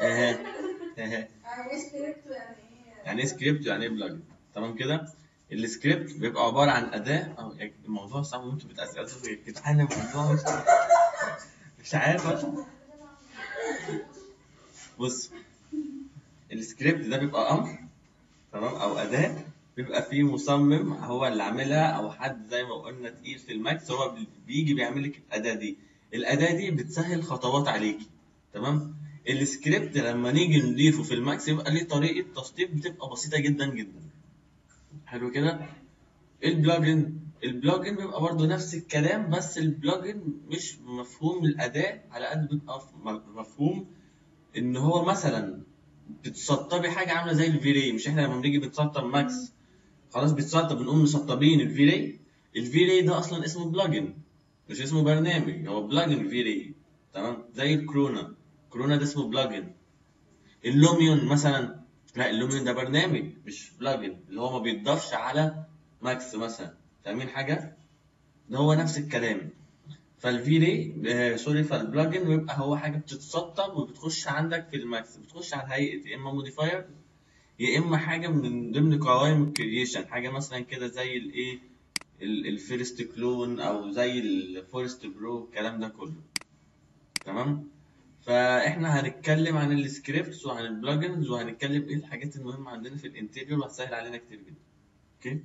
أها أها. يعني سكريبت يعني إيه يعني إيه سكريبت ويعني إيه plugin تمام كده؟ السكريبت بيبقى عبارة عن أداة. أو يعني الموضوع صعب وانتوا بتسالوا يا جدعان الموضوع مش مش عارف. بص السكريبت ده بيبقى أمر تمام؟ أو أداة بيبقى فيه مصمم هو اللي عاملها أو حد زي ما قلنا تقيل في ال Max هو بي- بيجي بيعمل لك الأداة دي. الأداة دي بتسهل خطوات عليكي تمام؟ السكريبت لما نيجي نضيفه في ال Max يبقى ليه طريقة تسطيب بتبقى بسيطة جدا جدا. حلو كده؟ ال plugin ال plugin بيبقى برضه نفس الكلام بس ال plugin مش مفهوم الأداة على قد بيبقى مفهوم إن هو مثلا بتسطبي حاجة عاملة زي ال V-Ray مش إحنا لما بنيجي بنسطب Max خلاص بيتسطب بنقوم مسطبين ال V-Ray. ال V-Ray ده أصلا اسمه plugin مش اسمه برنامج هو plugin V-Ray تمام؟ زي ال Corona. Corona ده اسمه plugin ال Lumion مثلا لا ال Lumion ده برنامج مش plugin اللي هو ما بيتضافش على Max مثلا. فاهمين حاجة؟ ده هو نفس الكلام. فال V-Ray آه sorry فال plugin بيبقى هو حاجة بتتسطب وبتخش عندك في ال Max. بتخش على هيئه يا إما modifier يا إما حاجة من ضمن قوائم ال creation حاجة مثلا كده زي الإيه؟ ال Forest clone أو زي ال Forest Pro الكلام ده كله. تمام؟ فاحنا هنتكلم عن ال scripts وعن ال plugins وهنتكلم إيه الحاجات المهمة عندنا في ال interior وهتسهل علينا كتير جدا. okay؟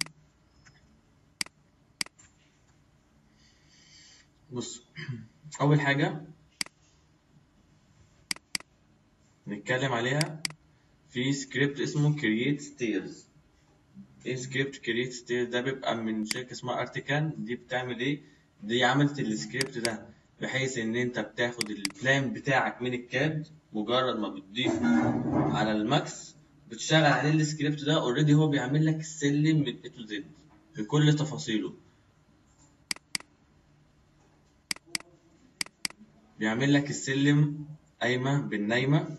بص أول حاجة نتكلم عليها في سكريبت اسمه create stairs. إيه script create stairs ده بيبقى من شركة اسمها Archicgi دي بتعمل إيه؟ دي عملت السكريبت ده. بحيث إن أنت بتاخد ال plan بتاعك من ال CAD مجرد ما بتضيفه على ال Max بتشتغل عليه السكريبت ده already هو بيعمل لك السلم من A to Z بكل تفاصيله. بيعمل لك السلم قايمة بالنايمة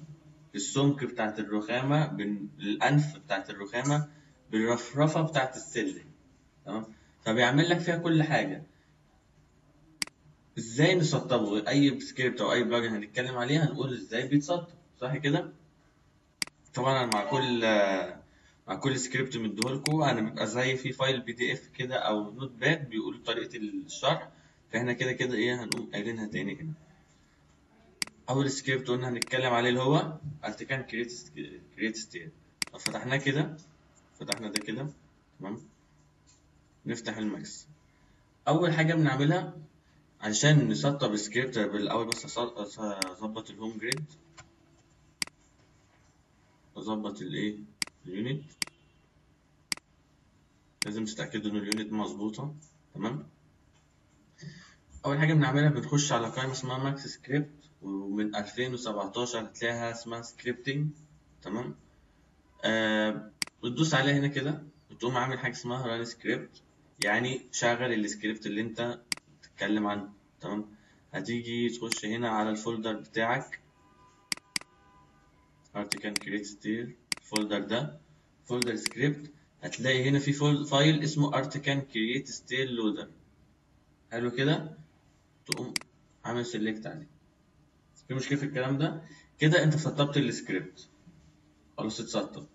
بالسمك بتاعت الرخامة بالأنف بتاعت الرخامة بالرفرفة بتاعت السلم تمام؟ فبيعمل لك فيها كل حاجة. إزاي نسطبه؟ أي سكريبت أو أي plugin هنتكلم عليه هنقول إزاي بيتسطب صح كده؟ طبعا مع كل مع كل سكريبت مديهولكوا أنا بيبقى زي في file PDF كده أو Notepad بيقول طريقة الشرح فإحنا كده كده إيه هنقوم قايلينها تاني هنا أول سكريبت قلنا هنتكلم عليه اللي هو ارتكان create stair لو فتحناه كده فتحنا ده كده تمام؟ نفتح ال Max. أول حاجة بنعملها عشان نسطب السكريبت بالأول بس أظبط ال home grid أظبط الايه ال unit لازم تتأكدوا إن ال units مظبوطة. تمام؟ أول حاجة بنعملها بنخش على قائمة اسمها MAXScript ومن 2017 هتلاقيها اسمها scripting تمام؟ آه بتدوس عليها هنا كده بتقوم عامل حاجة اسمها run script يعني شغل السكريبت اللي أنت بتتكلم عنه تمام؟ هتيجي تخش هنا على ال folder بتاعك. Archicool create stairs ال folder ده. folder script هتلاقي هنا في file اسمه Archicool create stairs loader. حلو كده؟ تقوم عامل select عليه. في مشكلة في الكلام ده؟ كده انت سطبت السكريبت خلاص اتسطب.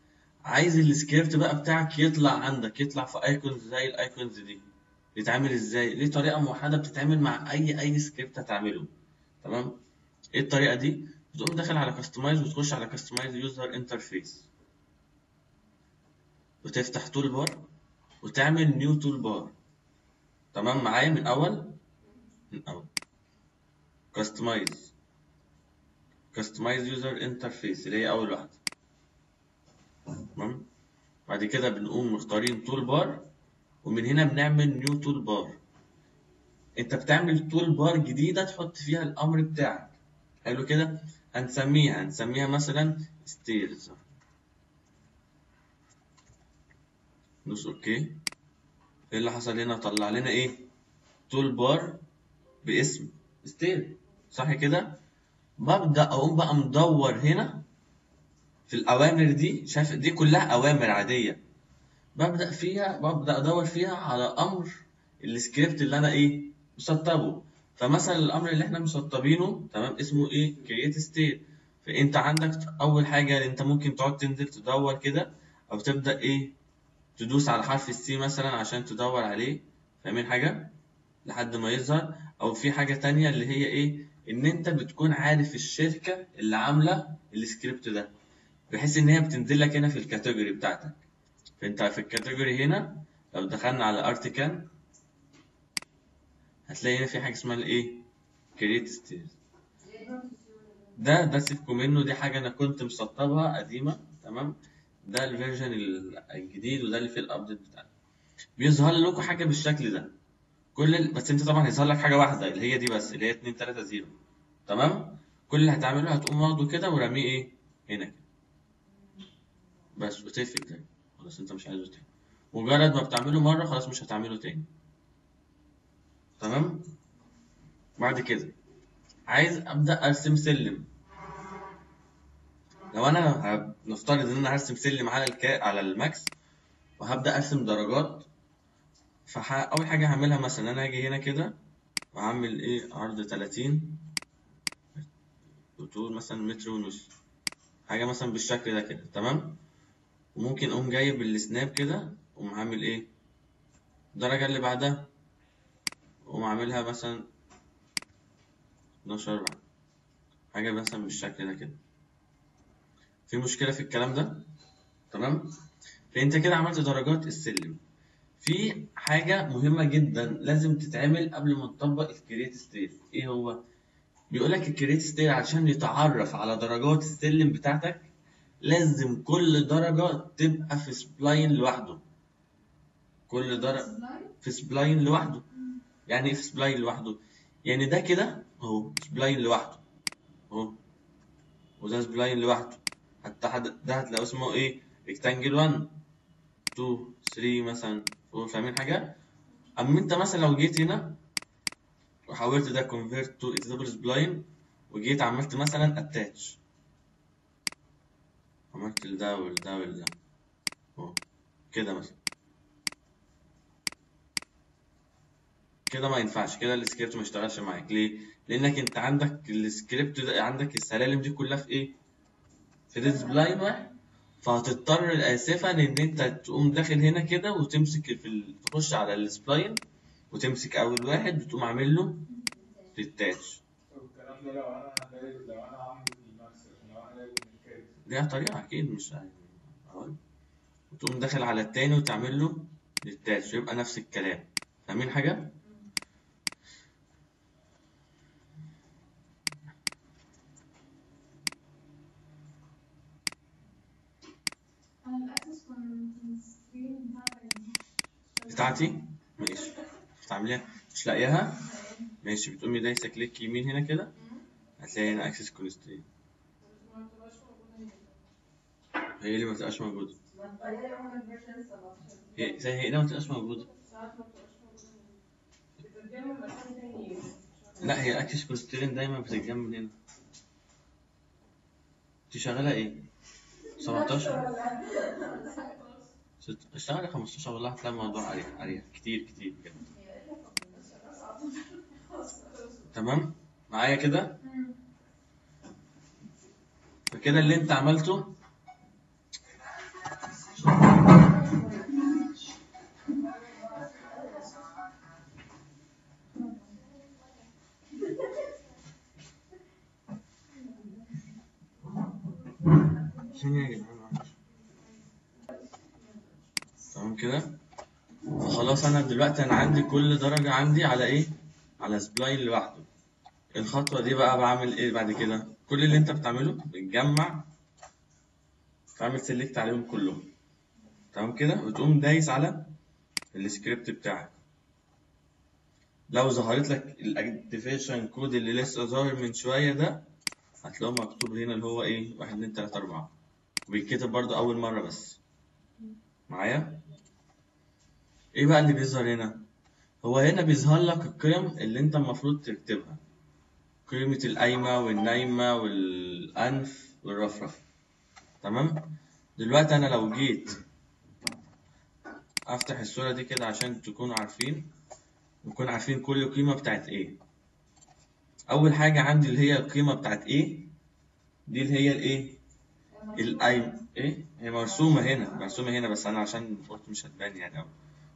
عايز السكريبت بقى بتاعك يطلع عندك يطلع في icons زي ال icons دي. بيتعمل إزاي؟ ليه طريقة موحدة بتتعمل مع أي أي سكريبت هتعمله؟ تمام؟ إيه الطريقة دي؟ بتقوم داخل على customize وتخش على customize user interface وتفتح toolbar وتعمل new toolbar تمام؟ معايا من اول من اول customize customize user interface اللي هي أول واحدة. تمام؟ بعد كده بنقوم مختارين toolbar ومن هنا بنعمل new toolbar انت بتعمل toolbar جديدة تحط فيها الأمر بتاعك. حلو كده؟ هنسميها هنسميها مثلا stairs ندوس okay إيه اللي حصل هنا؟ طلع لنا إيه؟ toolbar باسم stair صح كده؟ ببدأ أقوم بقى مدور هنا في الأوامر دي. شايف دي كلها أوامر عادية. ببدأ فيها ببدأ أدور فيها على أمر السكريبت اللي أنا إيه مسطبه. فمثلا الأمر اللي إحنا مسطبينه تمام اسمه إيه؟ Create stairs. فأنت عندك أول حاجة أنت ممكن تقعد تنزل تدور كده أو تبدأ إيه تدوس على حرف ال C مثلا عشان تدور عليه. فاهمين حاجة؟ لحد ما يظهر. أو في حاجة تانية اللي هي إيه إن أنت بتكون عارف الشركة اللي عاملة السكريبت ده بحيث إن هي بتنزل لك هنا في ال category بتاعتك. فانت في ال category هنا لو دخلنا على Archicool هتلاقي هنا في حاجة اسمها الايه؟ create stairs ده ده سيبكم منه دي حاجة أنا كنت مسطبها قديمة تمام؟ ده ال version الجديد وده اللي فيه ال update بتاعنا بيظهر لكم حاجة بالشكل ده. كل ال... بس انت طبعا هيظهر لك حاجة واحدة اللي هي دي بس اللي هي 2 3 0 تمام؟ كل اللي هتعمله هتقوم واخده كده ورميه إيه؟ هنا كده. بس وتقفل تاني خلاص انت مش عايزه تاني. مجرد ما بتعمله مرة خلاص مش هتعمله تاني. تمام؟ بعد كده عايز أبدأ أرسم سلم. لو أنا نفترض إن أنا هرسم سلم على الكا... على الماكس وهبدأ أرسم درجات فح... أول حاجة هعملها مثلا أنا هاجي هنا كده وهعمل إيه؟ عرض 30 وطول مثلا متر ونص. حاجة مثلا بالشكل ده كده تمام؟ وممكن أقوم جايب السناب كده أقوم عامل إيه؟ الدرجة اللي بعدها أقوم عاملها مثلا 12 بعد حاجة مثلا بالشكل ده كده. في مشكلة في الكلام ده؟ تمام؟ فأنت كده عملت درجات السلم. في حاجة مهمة جدا لازم تتعمل قبل ما تطبق ال create stairs إيه هو؟ بيقول لك ال create stairs عشان يتعرف على درجات السلم بتاعتك لازم كل درجة تبقى في spline لوحده. كل درجة في spline لوحده. يعني إيه في spline لوحده؟ يعني ده كده أهو spline لوحده. أهو. وده spline لوحده. حتى حد ده هتلاقوا اسمه إيه؟ rectangle 1 2 3 مثلا. فاهمين حاجة؟ أما أنت مثلا لو جيت هنا وحولت ده convert to editable spline وجيت عملت مثلا attach. عملت لده ولده ولده أهو. كده مثلا. كده ما ينفعش. كده السكريبت ما يشتغلش معاك. ليه؟ لأنك أنت عندك السكريبت ده عندك السلالم دي كلها في إيه؟ في ال spline واحد فهتضطر اسفا إن أنت تقوم داخل هنا كده وتمسك في ال... تخش على ال spline وتمسك أول واحد وتقوم عامل له detach طب الكلام ده لو أنا جايب لو أنا عامل ال Max لو أنا جايب من ال CAD ليها طريقة أكيد مش يعني أهو. وتقوم داخل على التاني وتعمل له detach يبقى نفس الكلام. فاهمين حاجة؟ بتاعتي؟ ماشي. بتعمليها؟ مش لاقياها؟ ماشي. بتقومي دايسة click يمين هنا كده؟ هتلاقي هنا axis constraint هي اللي ما بتبقاش موجودة. هي زي هي ما بتبقاش موجودة. لا هي axis constraint دايما بتتجمع من هنا. انت شغالة إيه؟ 17 ست... اشتغل 15 والله هتلاقي الموضوع عليها عليها كتير كتير بجد. تمام؟ معايا كده؟ فكده اللي أنت عملته يا جدعان. تمام كده؟ فخلاص أنا دلوقتي أنا عندي كل درجة عندي على إيه؟ على spline لوحده. الخطوة دي بقى بعمل إيه بعد كده؟ كل اللي أنت بتعمله بتجمع تعمل select عليهم كلهم. تمام كده؟ وتقوم دايس على السكريبت بتاعك. لو ظهرت لك ال activation code اللي لسه ظاهر من شوية ده هتلاقيه مكتوب هنا اللي هو إيه؟ واحد اتنين تلاتة أربعة. وبيتكتب برضه أول مرة بس. معايا؟ إيه بقى اللي بيظهر هنا؟ هو هنا بيظهر لك القيم اللي أنت المفروض تكتبها. قيمة القايمة والنايمة والأنف والرفرف. تمام؟ دلوقتي أنا لو جيت أفتح الصورة دي كده عشان تكونوا عارفين نكون عارفين كل قيمة بتاعت إيه. أول حاجة عندي اللي هي القيمة بتاعت إيه؟ دي اللي هي الإيه؟ القايمة إيه؟ هي مرسومة هنا مرسومة هنا بس أنا عشان قلت مش هتبان يعني أوي.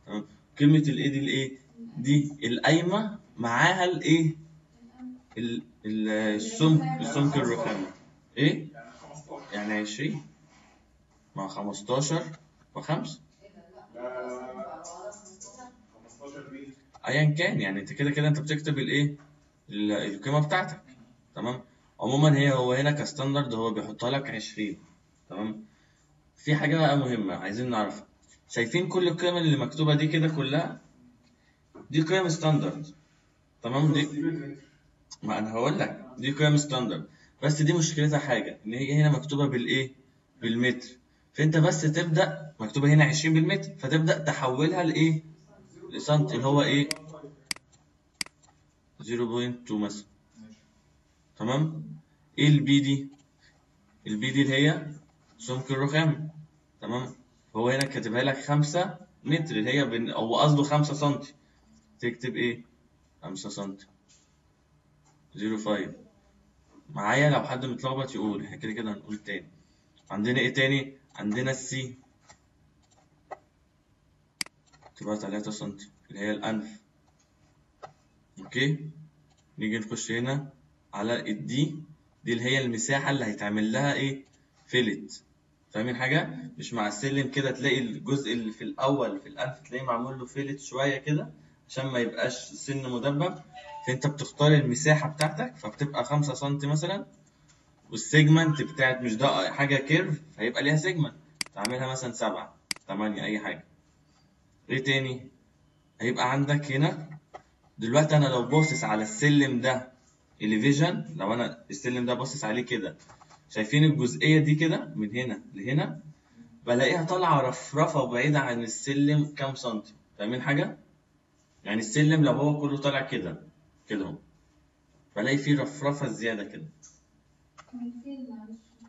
تمام؟ كلمة الايه دي الايه دي القايمة معاها الايه ال- ال- السمك السمك الرخامي إيه؟ يعني 15 يعني 20 مع 15 وخمسة لا لا لا 15 دي ايا كان يعني أنت كده كده أنت بتكتب الايه ال- القيمة بتاعتك. تمام؟ عموما هي هو هنا ك standard هو بيحطها لك 20 تمام؟ في حاجة بقى مهمة عايزين نعرفها. شايفين كل القيم اللي مكتوبة دي كده كلها؟ دي قيم standard تمام؟ دي ما أنا هقول لك. دي قيم standard بس دي مشكلتها حاجة إن هي هنا مكتوبة بالإيه؟ بالمتر. فأنت بس تبدأ مكتوبة هنا 20 بالمتر فتبدأ تحولها لإيه؟ لسنتي اللي هو إيه؟ 0.2 مثلا. تمام؟ إيه ال B دي ال B دي اللي هي سمك الرخام. تمام؟ هو هنا كاتبها لك 5 متر اللي هي بن... أو قصده 5 سنتي. تكتب إيه؟ 5 سنتي. 0.5 معايا؟ لو حد متلخبط يقول. إحنا كده كده هنقول تاني. عندنا إيه تاني؟ عندنا ال C تبقى 3 سنتي اللي هي الانف okay؟ نيجي نخش هنا. على ال D دي اللي هي المساحة اللي هيتعمل لها إيه؟ fillet. فاهمين حاجة؟ مش مع السلم كده تلاقي الجزء اللي في الأول في الأنف تلاقيه معمول له fillet شوية كده عشان ما يبقاش سن مدبب فأنت بتختار المساحة بتاعتك فبتبقى خمسة سنتي مثلا وال segment بتاعت مش ده حاجة curve فيبقى ليها segment تعملها مثلا سبعة تمانية أي حاجة. إيه تاني؟ هيبقى عندك هنا. دلوقتي أنا لو باصص على السلم ده اليفيجن لو أنا السلم ده باصص عليه كده. شايفين الجزئية دي كده؟ من هنا لهنا. بلاقيها طالعة رفرفة بعيده عن السلم كام سنتي. فاهمين حاجة؟ يعني السلم لو هو كله طالع كده كده اهو. بلاقي فيه رفرفة زيادة كده.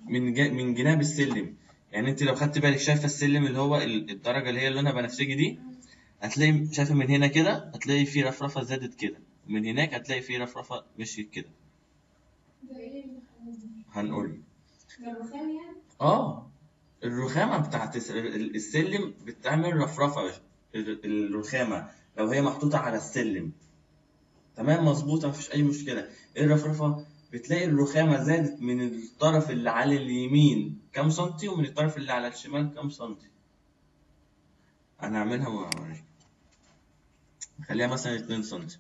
من؟ من جناب السلم يعني انت لو خدت بالك شايفة السلم اللي هو ال- الدرجة اللي هي لونها بنفسجي دي؟ هتلاقي شايفة من هنا كده؟ هتلاقي في رفرفة زادت كده. ومن هناك هتلاقي في رفرفة مشيت كده. ده إيه؟ هنقول. يعني؟ آه. الرخامة بتاعت الس- ال- السلم بتعمل رفرفة ال- الرخامة لو هي محطوطة على السلم. تمام؟ مظبوطة مفيش أي مشكلة. إيه الرفرفة بتلاقي الرخامة زادت من الطرف اللي على اليمين كام سنتي ومن الطرف اللي على الشمال كام سنتي. أنا هعملها وأوريك. خليها مثلا 2 سنتي.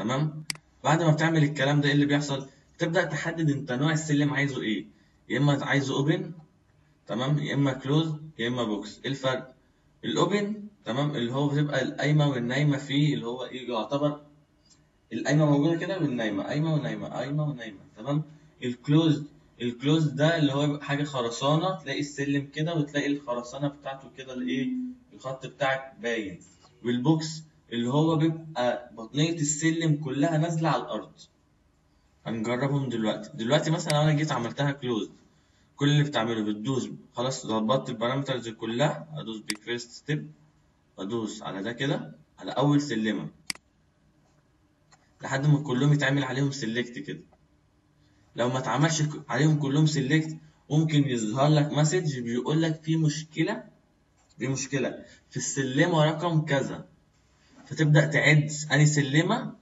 تمام؟ بعد ما بتعمل الكلام ده إيه اللي بيحصل؟ تبدأ تحدد أنت نوع السلم عايزه إيه. يا إما عايزه اوبن تمام؟ يا إما close يا إما box إيه الفرق؟ ال open تمام؟ اللي هو بتبقى القايمة والنايمة فيه اللي هو إيه يعتبر القايمة موجودة كده والنايمة. قايمة ونايمة قايمة ونايمة تمام؟ ال close ال close ده اللي هو حاجة خرسانة تلاقي السلم كده وتلاقي الخرسانة بتاعته كده الإيه؟ الخط بتاعك باين. وال box اللي هو بيبقى بطنية السلم كلها نازلة على الأرض. هنجربهم دلوقتي. دلوقتي مثلا لو أنا جيت عملتها close كل اللي بتعمله بتدوس. خلاص ظبطت ال parameters كلها. أدوس pick first step أدوس على ده كده على أول سلمة. لحد ما كلهم يتعمل عليهم select كده. لو ما اتعملش عليهم كلهم select ممكن يظهر لك message بيقول لك في مشكلة. في مشكلة. في السلمة رقم كذا. فتبدأ تعد أنهي سلمة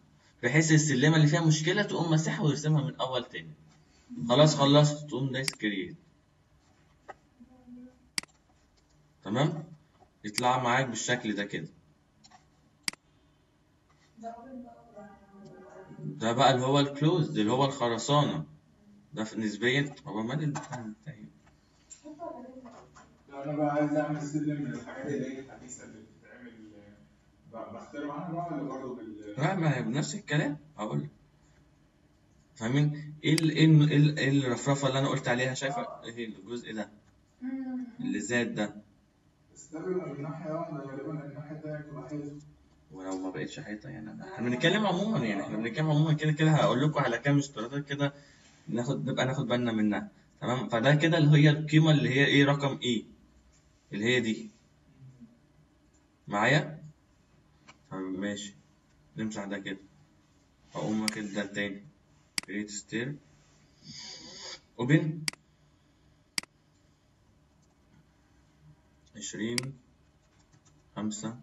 بحيث السلمة اللي فيها مشكلة تقوم مسحها ويرسمها من أول تاني. خلاص خلصت تقوم دايس create تمام؟ يطلع معاك بالشكل ده كده. ده بقى اللي هو ال close اللي هو الخرسانة. ده نسبيا هو مال البتاع بتاعي لو أنا بقى عايز أعمل سلم الحاجات اللي هي الحديثة ب- بخترع أنا بقى ولا برضه بال لا ما هي بنفس الكلام. هقول لك. فاهمين؟ إيه ال- إيه ال- إيه ال- إيه الرفرفة اللي أنا قلت عليها؟ شايفة إيه الجزء ده؟ اللي زاد ده. بس ده بيبقى من ناحية واحدة غالبا بتبقى حيطه ولو ما بقتش حيطة يعني. إحنا بنتكلم عموما يعني. إحنا بنتكلم عموما. كده كده هقول لكم على كام اشتراطات كده ناخد نبقى ناخد بالنا منها. تمام؟ فده كده اللي هي القيمة اللي هي إيه؟ رقم إيه؟ اللي هي دي. معايا؟ طب ماشي نمسح ده كده. أقوم واخد ده تاني. Create stair اوبن عشرين. خمسة.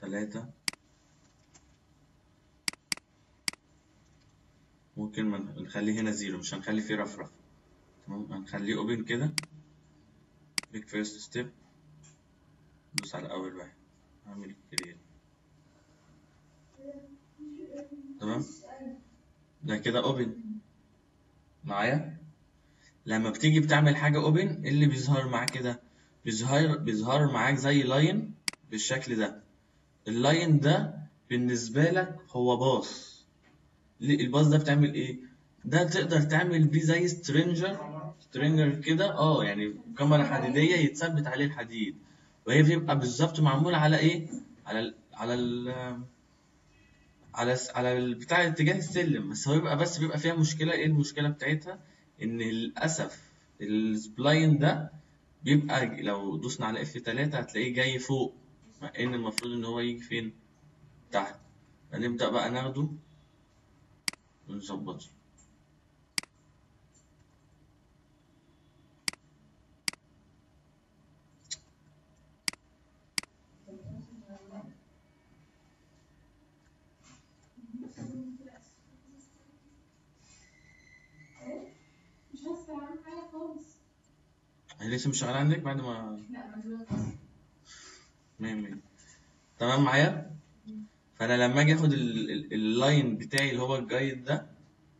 تلاتة. ممكن نخليه هنا zero مش هنخلي فيه رفرف. تمام؟ هنخليه open كده. pick first step دوس على أول واحد. اعمل create تمام؟ ده كده open معايا؟ لما بتيجي بتعمل حاجة open إيه اللي بيظهر معاك كده؟ بيظهر بيظهر معاك زي line بالشكل ده. ال line ده بالنسبة لك هو path ال path ده بتعمل إيه؟ ده تقدر تعمل بيه زي stringer stringer كده آه يعني كمرة حديدية يتثبت عليه الحديد. وهي بيبقى بالظبط معمولة على إيه؟ على ال على ال على على ال- بتاع اتجاه السلم. بس هو بيبقى بس بيبقى فيها مشكلة. إيه المشكلة بتاعتها؟ إن للأسف ال spline ده بيبقى لو دوسنا على إف 3 هتلاقيه جاي فوق. مع إن المفروض إن هو يجي فين؟ تحت. هنبدأ بقى ناخده ونظبطه مش هسه عن حاجة خالص هي لسه مش شغال عندك بعد ما لا مية تمام معايا؟ فأنا لما أجي آخد ال- ال- اللاين بتاعي اللي هو الجايد ده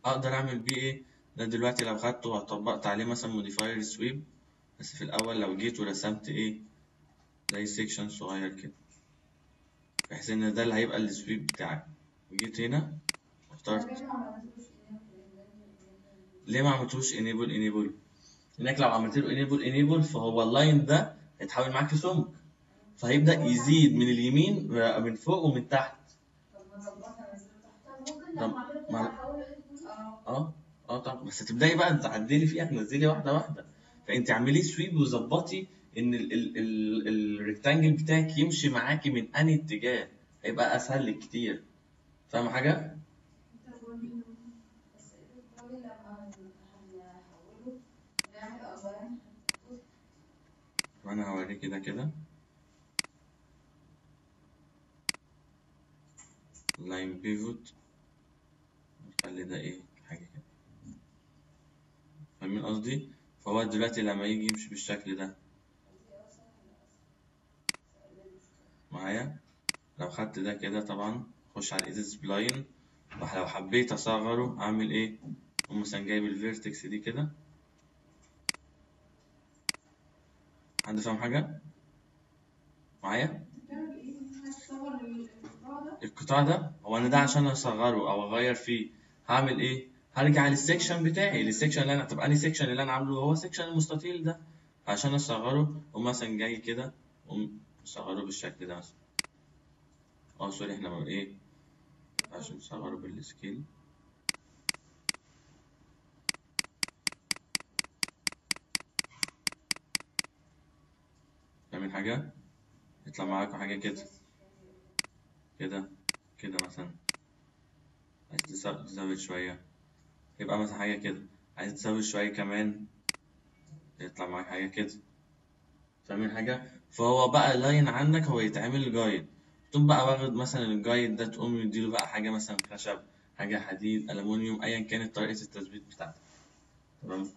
أقدر أعمل بيه إيه؟ ده دلوقتي لو خدته وطبقت عليه مثلا موديفاير سويب بس في الأول لو جيت ورسمت إيه؟ زي سيكشن صغير كده. بحيث إن ده اللي هيبقى السويب بتاعك. وجيت هنا واخترت. ليه ما عملتوش enable enable هناك لو عملت له enable enable فهو ال line ده هيتحول معاك لسمك. فهيبدأ يزيد من اليمين من فوق ومن تحت. طب، ما- آه آه طبعا بس هتبداي بقى تعدلي فيها تنزلي واحدة واحدة. فأنت اعملي sweep وظبطي إن ال ال ال ال rectangle بتاعك يمشي معاكي من أنهي اتجاه. هيبقى أسهل لك كتير. فاهم حاجة بس الدوري لما هنحوله نعمل أولا وأنا هوريك كده كده. لاين بيفوت نخلي ده إيه؟ حاجة كده. فاهمين قصدي؟ فهو دلوقتي لما يجي يمشي بالشكل ده. معايا؟ لو خدت ده كده طبعا خش على edit spline لو حبيت أصغره أعمل إيه؟ أقوم مثلا جايب ال vertex دي كده. حد فاهم حاجة؟ معايا؟ القطاع ده هو أنا ده عشان أصغره أو أغير فيه. هعمل إيه؟ هرجع لل section بتاعي لل section اللي أنا طب أنهي section اللي أنا عامله؟ هو section المستطيل ده. عشان أصغره اقوم مثلا جاي كده اقوم مصغره بالشكل ده مثلا. أه سوري إحنا إيه؟ عشان نصغره بالسكيل فاهمين حاجة؟ يطلع معاكم حاجة كده. كده كده مثلا. عايز تزود شوية. يبقى مثلا حاجة كده. عايز تزود شوية كمان يطلع معاك حاجة كده. فاهمين حاجة؟ فهو بقى اللاين عندك هو يتعمل جايد تقوم بقى واخد مثلا الجايد ده تقوم مديله بقى حاجة مثلا خشب حاجة حديد ألمونيوم أيا كانت طريقة التثبيت بتاعتك. تمام؟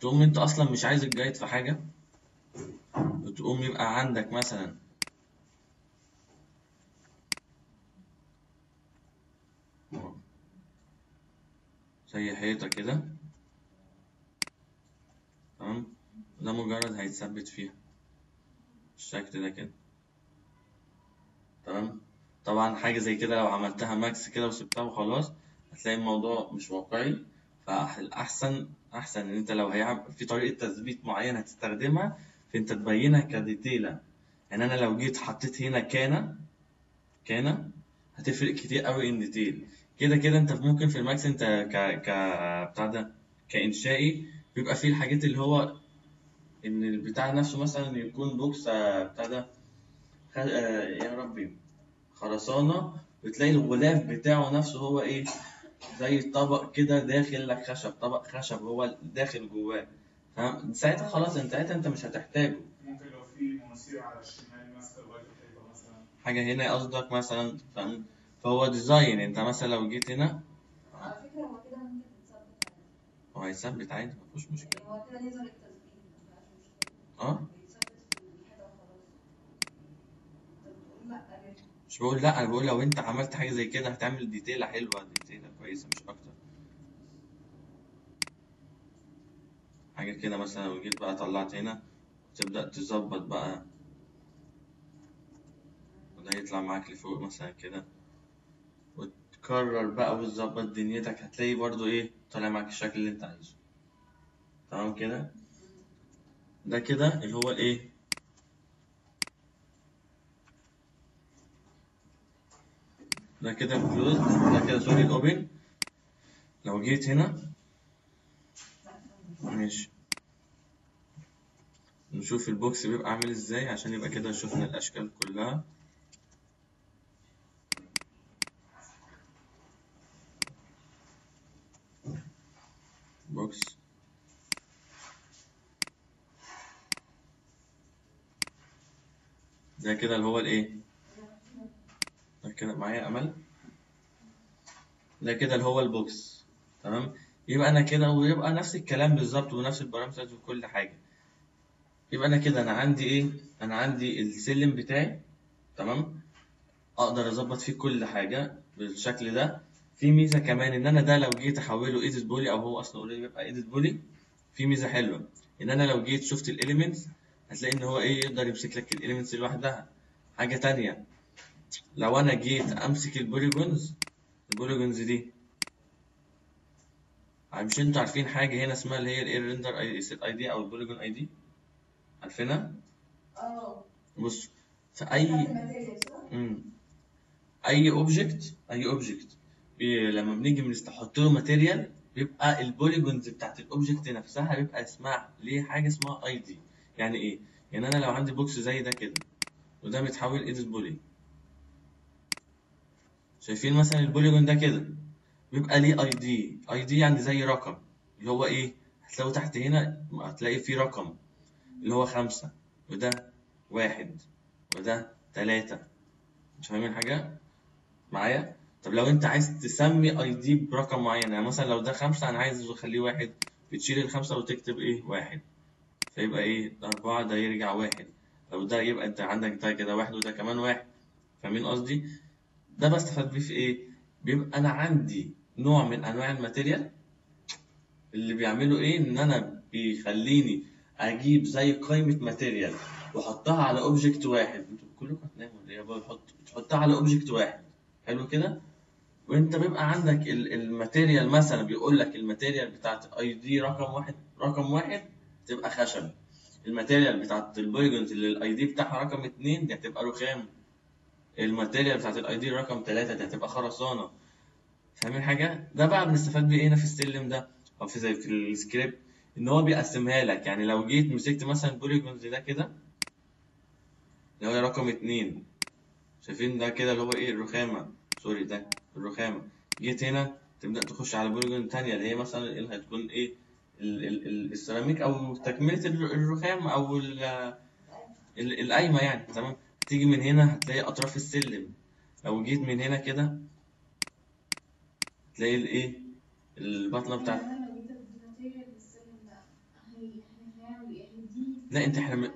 تقوم أنت أصلا مش عايز الجايد في حاجة. وتقوم يبقى عندك مثلا زي حيطة كده. تمام؟ ده مجرد هيتثبت فيها. بالشكل ده كده. تمام؟ طبعا حاجة زي كده لو عملتها ماكس كده وسبتها وخلاص هتلاقي الموضوع مش واقعي. فالأحسن أحسن إن أنت لو هي في طريقة تثبيت معينة هتستخدمها فأنت تبينها كديتيلة يعني أنا لو جيت حطيت هنا كانة كانة هتفرق كتير قوي ان ديتيل كده كده أنت ممكن في الماكس أنت ك ك بتاع ده كإنشائي بيبقى فيه الحاجات اللي هو إن البتاع نفسه مثلا يكون بوكس آه، بتاع ده. آه، يا ربي خرسانة بتلاقي الغلاف بتاعه نفسه هو إيه زي طبق كده داخل لك خشب طبق خشب هو داخل جواه فاهم ساعتها خلاص انت ساعتها انت مش هتحتاجه. ممكن لو في مواسير على الشمال ماسكه لغايه الحيطه مثلا حاجة هنا قصدك مثلا فاهم؟ فهو ديزاين انت مثلا لو جيت هنا على فكرة هو كده ممكن يتثبت. عادي هو هيثبت عادي مفيش مشكلة. يعني هو كده نزل التثبيت؟ ما فيهاش مشكلة. آه؟ مش بقول لأ أنا بقول لو أنت عملت حاجة زي كده هتعمل ديتيله حلوة ديتيله كويسة مش أكتر. حاجة كده مثلا لو جيت بقى طلعت هنا تبدأ تظبط بقى وده يطلع معاك لفوق مثلا كده. وتكرر بقى وتظبط دنيتك هتلاقي برضو إيه طالع معاك الشكل اللي أنت عايزه. تمام كده؟ ده كده اللي هو الايه ده كده ال close ده كده sorry ال open لو جيت هنا ماشي. نشوف ال box بيبقى عامل إزاي عشان يبقى كده شفنا الأشكال كلها. box. ده كده اللي هو الإيه؟ ده كده معايا أمل؟ ده كده اللي هو ال box. تمام؟ يبقى أنا كده ويبقى نفس الكلام بالظبط ونفس ال parameters وكل حاجة. يبقى أنا كده أنا عندي إيه؟ أنا عندي السلم بتاعي تمام؟ أقدر أظبط فيه كل حاجة بالشكل ده. في ميزة كمان إن أنا ده لو جيت أحوله edit poly أو هو أصلا already بيبقى edit poly في ميزة حلوة. إن أنا لو جيت شفت ال elements هتلاقي إن هو إيه؟ يقدر يمسك لك ال elements لوحدها. حاجة تانية لو أنا جيت أمسك ال polygons ال polygons دي مش أنتوا عارفين حاجة هنا اسمها اللي هي الاير render اي ID أو ال polygon ID عارفينها؟ آه. بص في اي ال material صح؟ مم. أي object أي object لما بنيجي بنحط له material بيبقى ال polygons بتاعت ال object نفسها بيبقى اسمها ليه حاجة اسمها ID يعني إيه؟ يعني أنا لو عندي box زي ده كده وده متحول edit poly شايفين مثلا ال polygon ده كده؟ بيبقى ليه ID ID يعني زي رقم. اللي هو إيه؟ هتلاقوا تحت هنا هتلاقي فيه رقم. اللي هو خمسة وده واحد وده تلاتة. مش فاهمين حاجة؟ معايا؟ طب لو أنت عايز تسمي ID برقم معين يعني مثلا لو ده خمسة أنا عايز أخليه واحد. بتشيل الخمسة وتكتب إيه؟ واحد. فيبقى إيه؟ أربعة ده يرجع واحد. لو ده يبقى أنت عندك ده كده واحد وده كمان واحد. فاهمين قصدي؟ ده بستفاد بيه في إيه؟ بيبقى أنا عندي نوع من أنواع ال material اللي بيعملوا إيه؟ إن أنا بيخليني أجيب زي قائمة material وأحطها على object واحد. أنتوا كلكم هتناموا اللي هي تحطها على object واحد. حلو كده؟ وأنت بيبقى عندك ال- ال material مثلا بيقول لك ال material بتاعت ID رقم واحد رقم واحد تبقى خشب. ال material بتاعت ال polygons اللي ال ID بتاعها رقم اتنين دي هتبقى رخام. ال material بتاعت ال ID رقم تلاتة دي هتبقى خرسانة. فاهمين حاجة؟ ده بقى بنستفاد بيه هنا في السلم ده؟ أو في زي في السكريبت؟ إن هو بيقسمها لك. يعني لو جيت مسكت مثلا polygons ده كده اللي هو رقم اتنين. شايفين ده كده اللي هو إيه؟ الرخامة. sorry ده الرخامة. جيت هنا تبدأ تخش على polygon تانية اللي هي مثلا اللي هتكون ال- السيراميك أو تكملة الر- الرخام أو ال- ال- القايمة يعني. تمام؟ تيجي من هنا هتلاقي أطراف السلم. لو جيت من هنا كده تلاقي الايه البطنة بتاعت يعني أنا لو جيت ادي material للسلم ده هي هي- هيعمل إيه؟ هيديني لا انت إحنا م...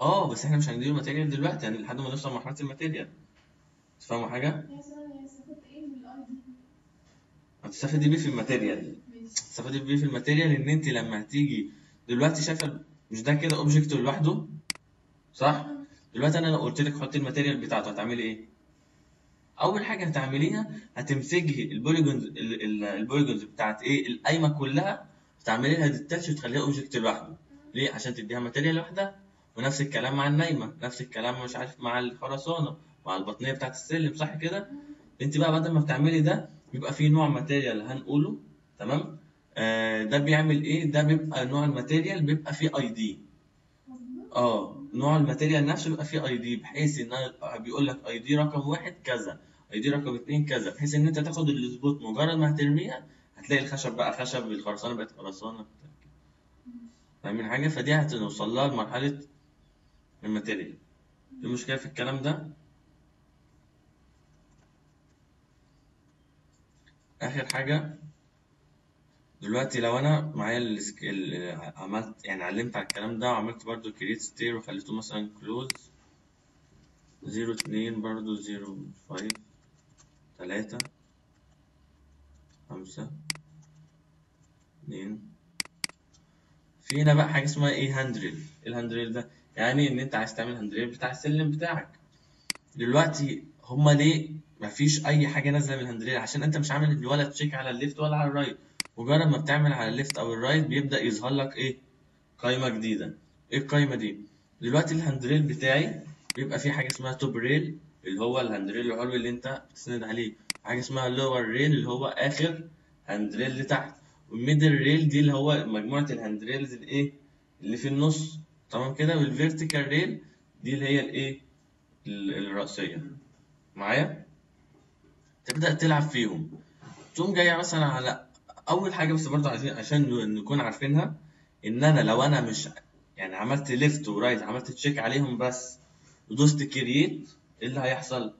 آه بس إحنا مش هنديله material دلوقتي يعني لحد ما نوصل لمرحلة ال material. تفهموا حاجة؟ هتستفادي بيه في ال material. هتستفادي بيه في ال material ان انت لما هتيجي دلوقتي شايفة مش ده كده object لوحده؟ صح؟ دلوقتي أنا لو قلت لك حطي ال material بتاعته هتعملي إيه؟ أول حاجة هتعمليها هتمسكي ال polygons ال- ال- ال polygons بتاعت إيه القايمة كلها وتعملي لها detach وتخليها object لوحده. ليه؟ عشان تديها material لوحدها ونفس الكلام مع النايمة نفس الكلام مش عارف مع الخرسانة مع البطنية بتاعت السلم صح كده؟ انت بقى بدل ما بتعملي ده بيبقى فيه نوع material هنقوله تمام؟ آه ده بيعمل إيه؟ ده بيبقى نوع ال material بيبقى فيه ID آه نوع ال material نفسه بيبقى فيه ID بحيث إن بيقول لك ID رقم واحد كذا ID رقم اتنين كذا بحيث إن أنت تاخد ال slot مجرد ما هترميها هتلاقي الخشب بقى خشب الخرسانة بقت خرسانة. فاهمين حاجة؟ فدي هتوصل لها لمرحلة ال material. في مشكله في الكلام ده؟ آخر حاجة. دلوقتي لو أنا معايا السك- ال- عملت يعني علمت على الكلام ده وعملت برضو create stair وخليته مثلا close zero اتنين برضو zero five تلاتة خمسة اتنين في هنا بقى حاجة اسمها إيه handrail إيه ال handrail ده يعني إن أنت عايز تعمل handrail بتاع السلم بتاعك. دلوقتي هما ليه مفيش أي حاجة نازلة من ال handrail عشان أنت مش عامل ولا check على ال left ولا على ال right. مجرد ما بتعمل على ال left أو ال right بيبدأ يظهر لك إيه؟ قائمة جديدة. إيه القائمة دي؟ دلوقتي ال handrail بتاعي بيبقى فيه حاجة اسمها top rail اللي هو ال handrail العلوي اللي أنت بتسند عليه. حاجة اسمها lower rail اللي هو آخر handrail اللي تحت. وال middle rail دي اللي هو مجموعة ال handrails الايه؟ اللي في النص. تمام كده؟ وال vertical rail دي اللي هي الايه؟ ال- الرأسية. معايا؟ تبدأ تلعب فيهم. تقوم جاية مثلا على أول حاجة بس برضه عايزين عشان نكون عارفينها إن أنا لو أنا مش يعني عملت left و right عملت check عليهم بس ودوست create إيه اللي هيحصل؟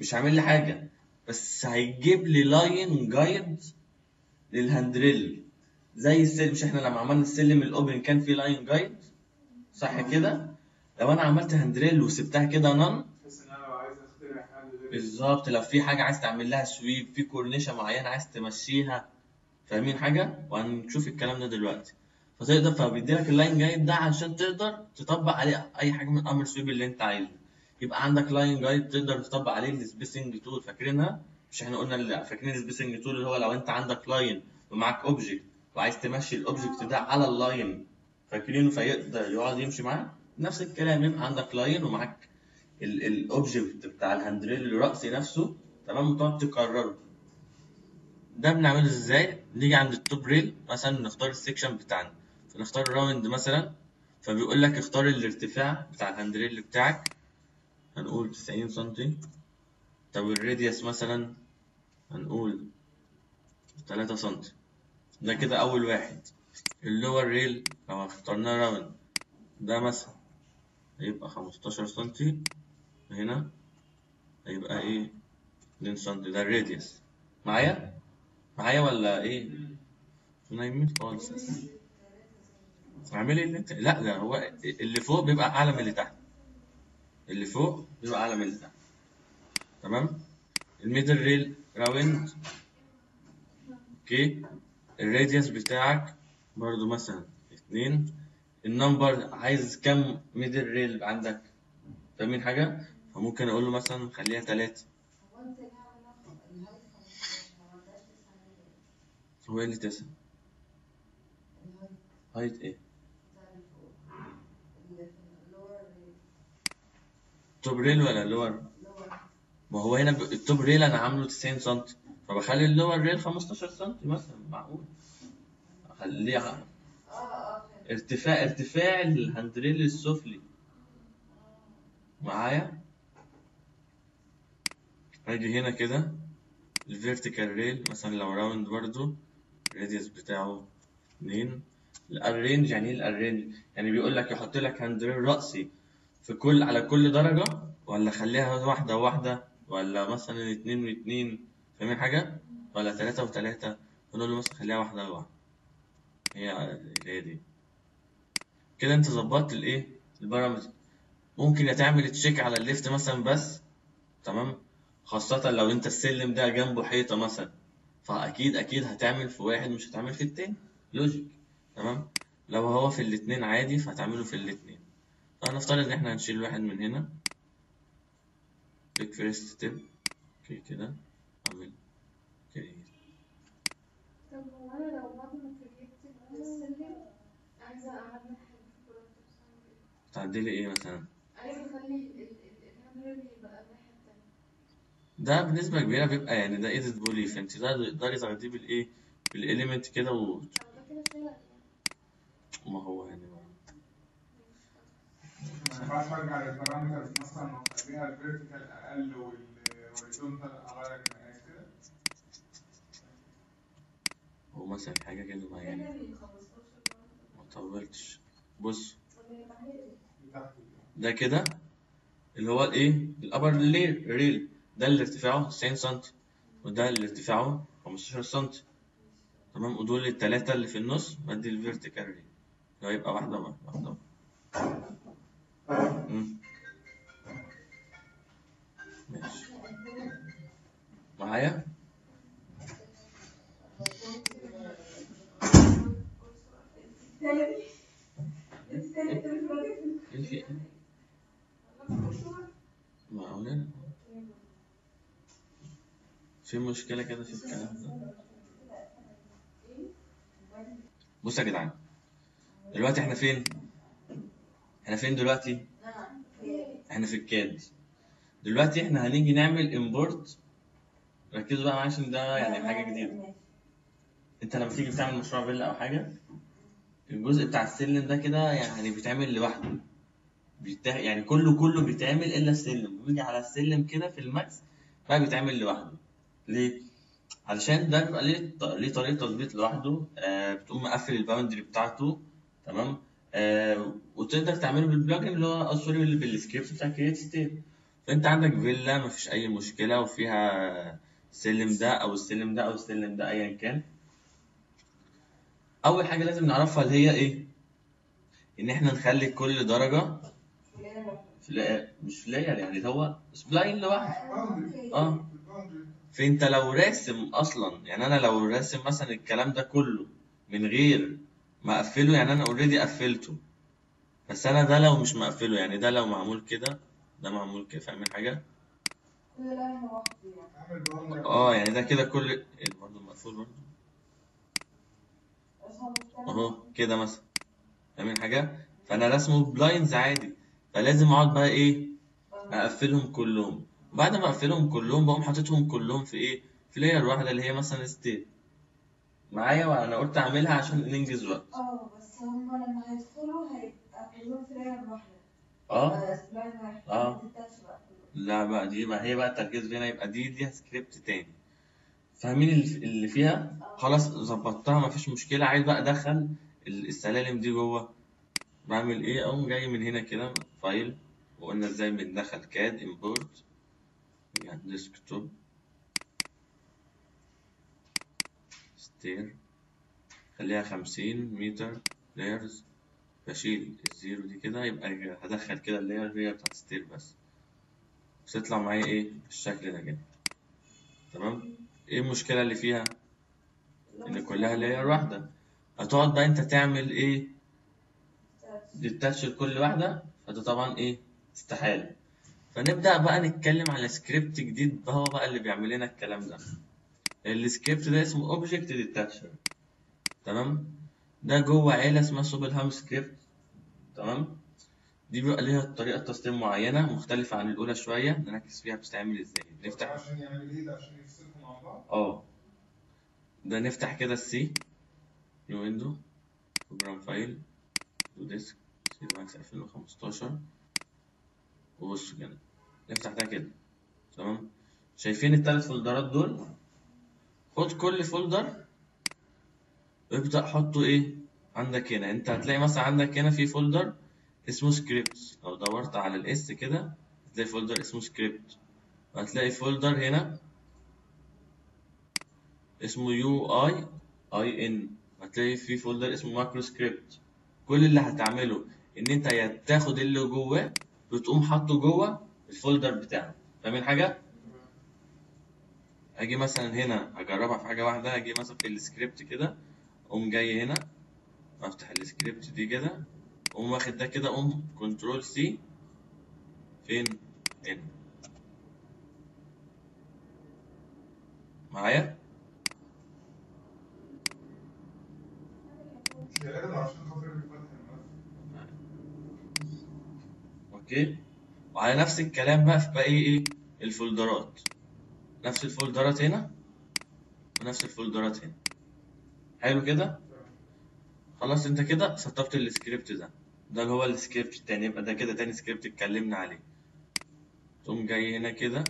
مش هيعمل لي حاجة. بس هيجيب لي line guide لل handrail. زي السلم مش إحنا لما عملنا السلم ال open كان فيه line guide؟ صح كده؟ لو أنا عملت handrail وسبتها كده غير بالظبط. لو في حاجة عايز تعمل لها sweep في كورنيشة معينة عايز تمشيها. فاهمين حاجة؟ وهنشوف الكلام ده دلوقتي. فتقدر فبيديلك ال line guide ده عشان تقدر تطبق عليه أي حاجة من أمر ال sweep اللي أنت عايزه. يبقى عندك line guide تقدر تطبق عليه ال spacing tool فاكرينها؟ مش إحنا قلنا فاكرين ال spacing tool اللي هو لو أنت عندك line ومعاك object وعايز تمشي ال object ده على ال line فاكرينه فيقدر يقعد يمشي معاه؟ نفس الكلام يبقى عندك line ومعاك ال object بتاع ال handrail الرأسي نفسه تمام؟ وتقعد تكرره. ده بنعمله إزاي؟ نيجي عند ال top rail مثلا نختار ال section بتاعنا. فنختار round مثلا فبيقول لك اختار الارتفاع بتاع ال handrail بتاعك. هنقول 90 سنتي. طب ال radius مثلا؟ هنقول 3 سنتي ده كده أول واحد. ال lower rail لو اخترناه round. ده مثلا هيبقى 15 سنتي. هنا هيبقى إيه؟ 2 سنتي ده ال radius. معايا؟ معايا ولا إيه؟ نايمين خالص. اعملي اللي انت لا ده هو اللي فوق بيبقى أعلى من اللي تحت. اللي فوق بيبقى أعلى من اللي تحت. تمام؟ ال middle rail round okay ال radius بتاعك برضو مثلا اتنين. ال number عايز كم middle rail عندك؟ فاهمين حاجة؟ فممكن أقول له مثلا خليها تلاتة. هو انت ليه عاملها ال height 15 ما عملتهاش 9 ليه؟ هو إيه اللي تسعة؟ height إيه top rail ولا lower ما هو هنا ال top rail أنا عامله 90 سم فبخلي ال lower rail 15 سم مثلا معقول؟ أخليه ع- آه فهمت ارتفاع ارتفاع ال handrail السفلي. معايا؟ أجي هنا كده ال vertical rail مثلا لو round برضو ال radius بتاعه 2 ال arrange يعني إيه ال arrange يعني بيقول لك يحط لك handrail رأسي في كل على كل درجة ولا خليها واحدة واحدة؟ ولا مثلا اتنين واتنين فاهمين حاجة؟ ولا تلاتة وتلاتة؟ فنقول له مثلا خليها واحدة واحدة. هي هي دي؟ كده انت ظبطت الايه؟ ال parameter. ممكن تعمل check على ال left مثلا بس تمام؟ خاصة لو انت السلم ده جنبه حيطة مثلا. فأكيد أكيد هتعمل في واحد مش هتعمل في التاني. logic. تمام؟ لو هو في الاتنين عادي فهتعمله في الاتنين. فهنفترض إن إحنا هنشيل واحد من هنا. click first step okay كده. أعمل create طب هو أنا لو بعد ما create السلم عايزة أعمل حاجة تعدلي إيه مثلا؟ عايزة أخلي ال- ال- ال handrail يبقى الناحيه التانيه ده بنسبة كبيرة بيبقى يعني ده edit poly فانت ده تقدري تاخديه بالإيه؟ بال element كده و... شغل ما هو يعني ما ارجع للبارامترز مثلا واخليها الفيرتيكال أقل وريتهم اغير كده هو مثلا حاجة كده ما يعني ما طولتش. بص. ده كده اللي هو الايه الأبر لير ريل ده اللي ارتفاعه 90 سم وده اللي ارتفاعه 15 سم تمام؟ ودول التلاتة اللي في النص بدي الفيرتيكال ريل اللي هو يبقى واحدة واحدة واحدة. ماشي معايا؟ معقولة؟ في مشكلة كده في الكلام ده؟ بصوا يا جدعان دلوقتي إحنا فين؟ إحنا فين دلوقتي؟ إحنا في الكاد. دلوقتي إحنا هنيجي نعمل امبورت ركزوا بقى معايا عشان ده يعني حاجة جديدة. انت لما تيجي بتعمل مشروع فيلا أو حاجة الجزء بتاع السلم ده كده يعني بيتعمل لوحده. بيتاخد يعني كله كله بيتعمل إلا السلم. بيجي على السلم كده في ال Max بقى بيتعمل لوحده. ليه؟ علشان ده بيبقى ليه ليه طريقة تظبيط لوحده. آه بتقوم مقفل ال boundary بتاعته تمام؟ وتقدر تعمله بال plugin اللي هو آه، sorry بال- بالسكريبت بتاع create stair فأنت عندك فيلا مفيش أي مشكلة وفيها السلم ده أو السلم ده أو السلم ده ايا كان. أول حاجة لازم نعرفها اللي هي إيه؟ إن إحنا نخلي كل درجة في مش layer يعني هو spline لوحده. آه. فأنت لو راسم أصلا يعني أنا لو راسم مثلا الكلام ده كله من غير ما اقفله يعني أنا already قفلته. بس أنا ده لو مش مقفله يعني ده لو معمول كده ده معمول كده فاهمين حاجة؟ boundary آه يعني ده كده كل برضه مقفول برضه. أهو كده مثلا. فاهمين حاجة؟ فأنا رسمه ب lines عادي. فلازم أقعد بقى إيه؟ أقفلهم كلهم. بعد ما أقفلهم كلهم بقوم حاططهم كلهم في إيه؟ في layer واحدة اللي هي مثلا stair معايا وأنا قلت اعملها عشان ننجز وقت آه بس هم لما هيدخلوا هيبقى كلهم في layer واحدة. آه؟ واحد detach بقى. لا بقى دي بقى هي بقى التركيز هنا يبقى دي ليها سكريبت تاني. فاهمين اللي فيها؟ خلاص ظبطتها مفيش مشكلة. عايز بقى أدخل ال- السلالم دي جوه. بعمل إيه؟ أقوم جاي من هنا كده file وقلنا إزاي بندخل CAD import يعني desktop stair خليها خمسين متر layers بشيل ال zero دي كده يبقى هدخل كده ال layer هي بتاعت stair بس. بس تطلع معايا إيه؟ بالشكل ده كده. تمام؟ إيه المشكلة اللي فيها؟ إن كلها layer واحدة. هتقعد بقى انت تعمل إيه؟ detach لكل واحدة فده طبعا إيه؟ استحالة. فنبدأ بقى نتكلم على سكريبت جديد هو بقى اللي بيعمل لنا الكلام ده. السكريبت ده اسمه object detacher تمام؟ ده جوه عيلة اسمها سوبرهام سكريبت تمام؟ دي بيبقى ليها طريقة تصميم معينة مختلفة عن الأولى شوية. نركز فيها بتتعمل إزاي. نفتح. عشان يعمل إيه؟ ده عشان يفصلهم مع بعض؟ آه. ده نفتح كده ال C new window program files Autodesk 3ds Max 2015 وبصوا كده. نفتح ده كده. تمام؟ شايفين التلات فولدرات دول؟ خد كل folder وابدأ حطه إيه؟ عندك هنا. أنت هتلاقي مثلا عندك هنا في folder اسمه سكريبت لو دورت على ال S كده هتلاقي folder اسمه سكريبت وهتلاقي folder هنا اسمه UI LN هتلاقي في folder اسمه macro script كل اللي هتعمله إن أنت يا تاخد اللي جواه وتقوم حاطه جوه ال folder بتاعه. فاهمين حاجة؟ أجي مثلا هنا اجربها في حاجة واحدة أجي مثلا في السكريبت كده اقوم جاي هنا افتح السكريبت دي كده اقوم واخد ده كده اقوم control C فين؟ هنا. معايا؟ okay. وعلى نفس الكلام بقى في باقي إيه الفولدرات. نفس الفولدرات هنا؟ ونفس الفولدرات هنا. حلو كده؟ خلاص انت كده سطبت السكريبت ده. ده اللي هو السكريبت التاني. يبقى ده كده تاني سكريبت اتكلمنا عليه. تقوم جاي هنا كده.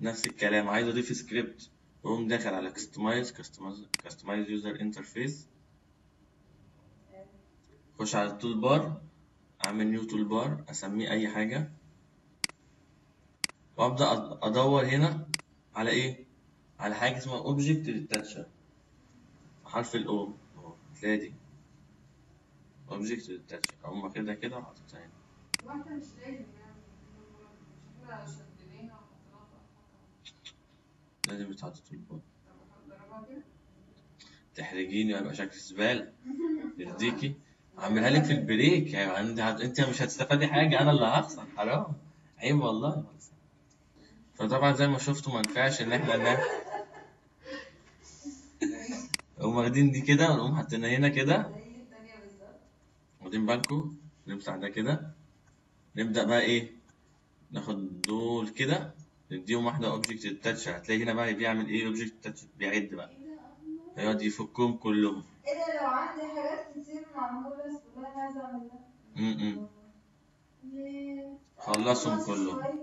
نفس الكلام. عايز اضيف سكريبت. بقوم داخل على customize customize user interface خش على ال toolbar اعمل new toolbar اسميه اي حاجة. وأبدأ أدور هنا على إيه؟ على حاجة اسمها object detacher حرف ال O اهو هتلاقي دي. object detacher هما كده كده وحاططها هنا. واحدة مش لازم يعني. في لازم يتحط ضربها كده؟ تحرجيني ويبقى شكل زبالة. يرضيكي أعملها لك في ال break. يعني أنت مش هتستفادي حاجة. أنا اللي هخسر. حرام. عيب والله. فطبعا زي ما شفتوا ما ينفعش إن إحنا نعمل نقوم واخدين دي كده ونقوم حاطينها هنا كده. واخدين بالكم نفتح ده كده. نبدأ بقى إيه؟ ناخد دول كده نديهم واحدة object detacher هتلاقي هنا بقى بيعمل إيه؟ object detacher بيعد بقى. هيقعد يفكهم كلهم. إيه ده؟ لو عندي حاجات كتير معمولة والله أنا عايزة أعمل ده. م-م. ليه؟ خلصهم بس كلهم.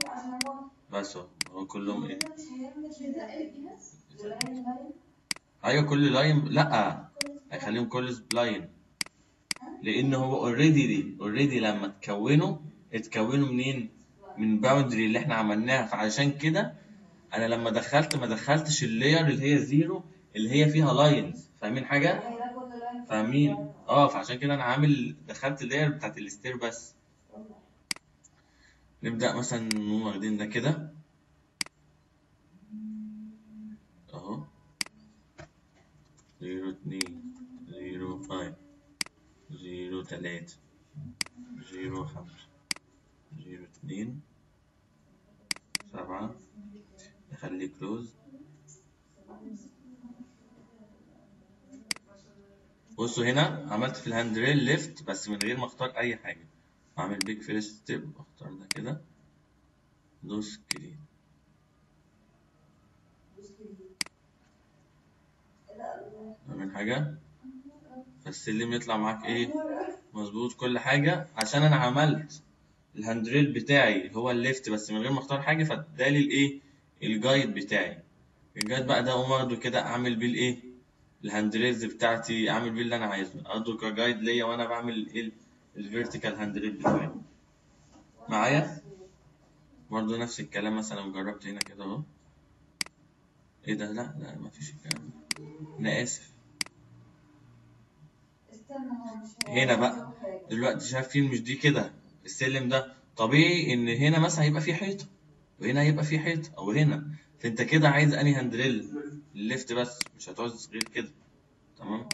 بس أهو. هو كلهم إيه؟ أيوه كل line لأ هيخليهم كل line لأن هو already دي already لما تكونوا اتكونوا منين؟ من boundary اللي إحنا عملناها. فعشان كده أنا لما دخلت ما دخلتش ال layer اللي هي zero اللي هي فيها lines فاهمين حاجة؟ فاهمين؟ آه فعشان كده أنا عامل دخلت ال layer بتاعت ال stair بس. نبدأ مثلا نقوم واخدين ده كده اهو zero اتنين zero five zero تلاتة zero خمسة zero اتنين سبعة نخلي close بصوا هنا عملت في ال handrail left بس من غير ما اختار أي حاجة. اعمل pick first step اختار ده كده. دوس clean فاهمين حاجة؟ فالسلم يطلع معاك إيه؟ مظبوط كل حاجة. عشان أنا عملت ال handrail بتاعي هو ال left بس من غير ما أختار حاجة فادالي الايه ال guide بتاعي. ال guide بقى ده أقوم اخده كده أعمل بيه الإيه؟ ال handrails بتاعتي أعمل بيه اللي أنا عايزه. اخده ك guide ليا وأنا بعمل الايه ال vertical handrail بتاعي. معايا؟ برضه نفس الكلام مثلا جربت هنا كده أهو. إيه ده؟ لا لا مفيش الكلام ده. هو مش هنا بقى. دلوقتي شايفين مش دي كده السلم ده طبيعي إن هنا مثلا هيبقى فيه حيطة وهنا هيبقى فيه حيطة أو هنا. فأنت كده عايز أنهي handrail ال left بس مش هتعوز غير كده. تمام؟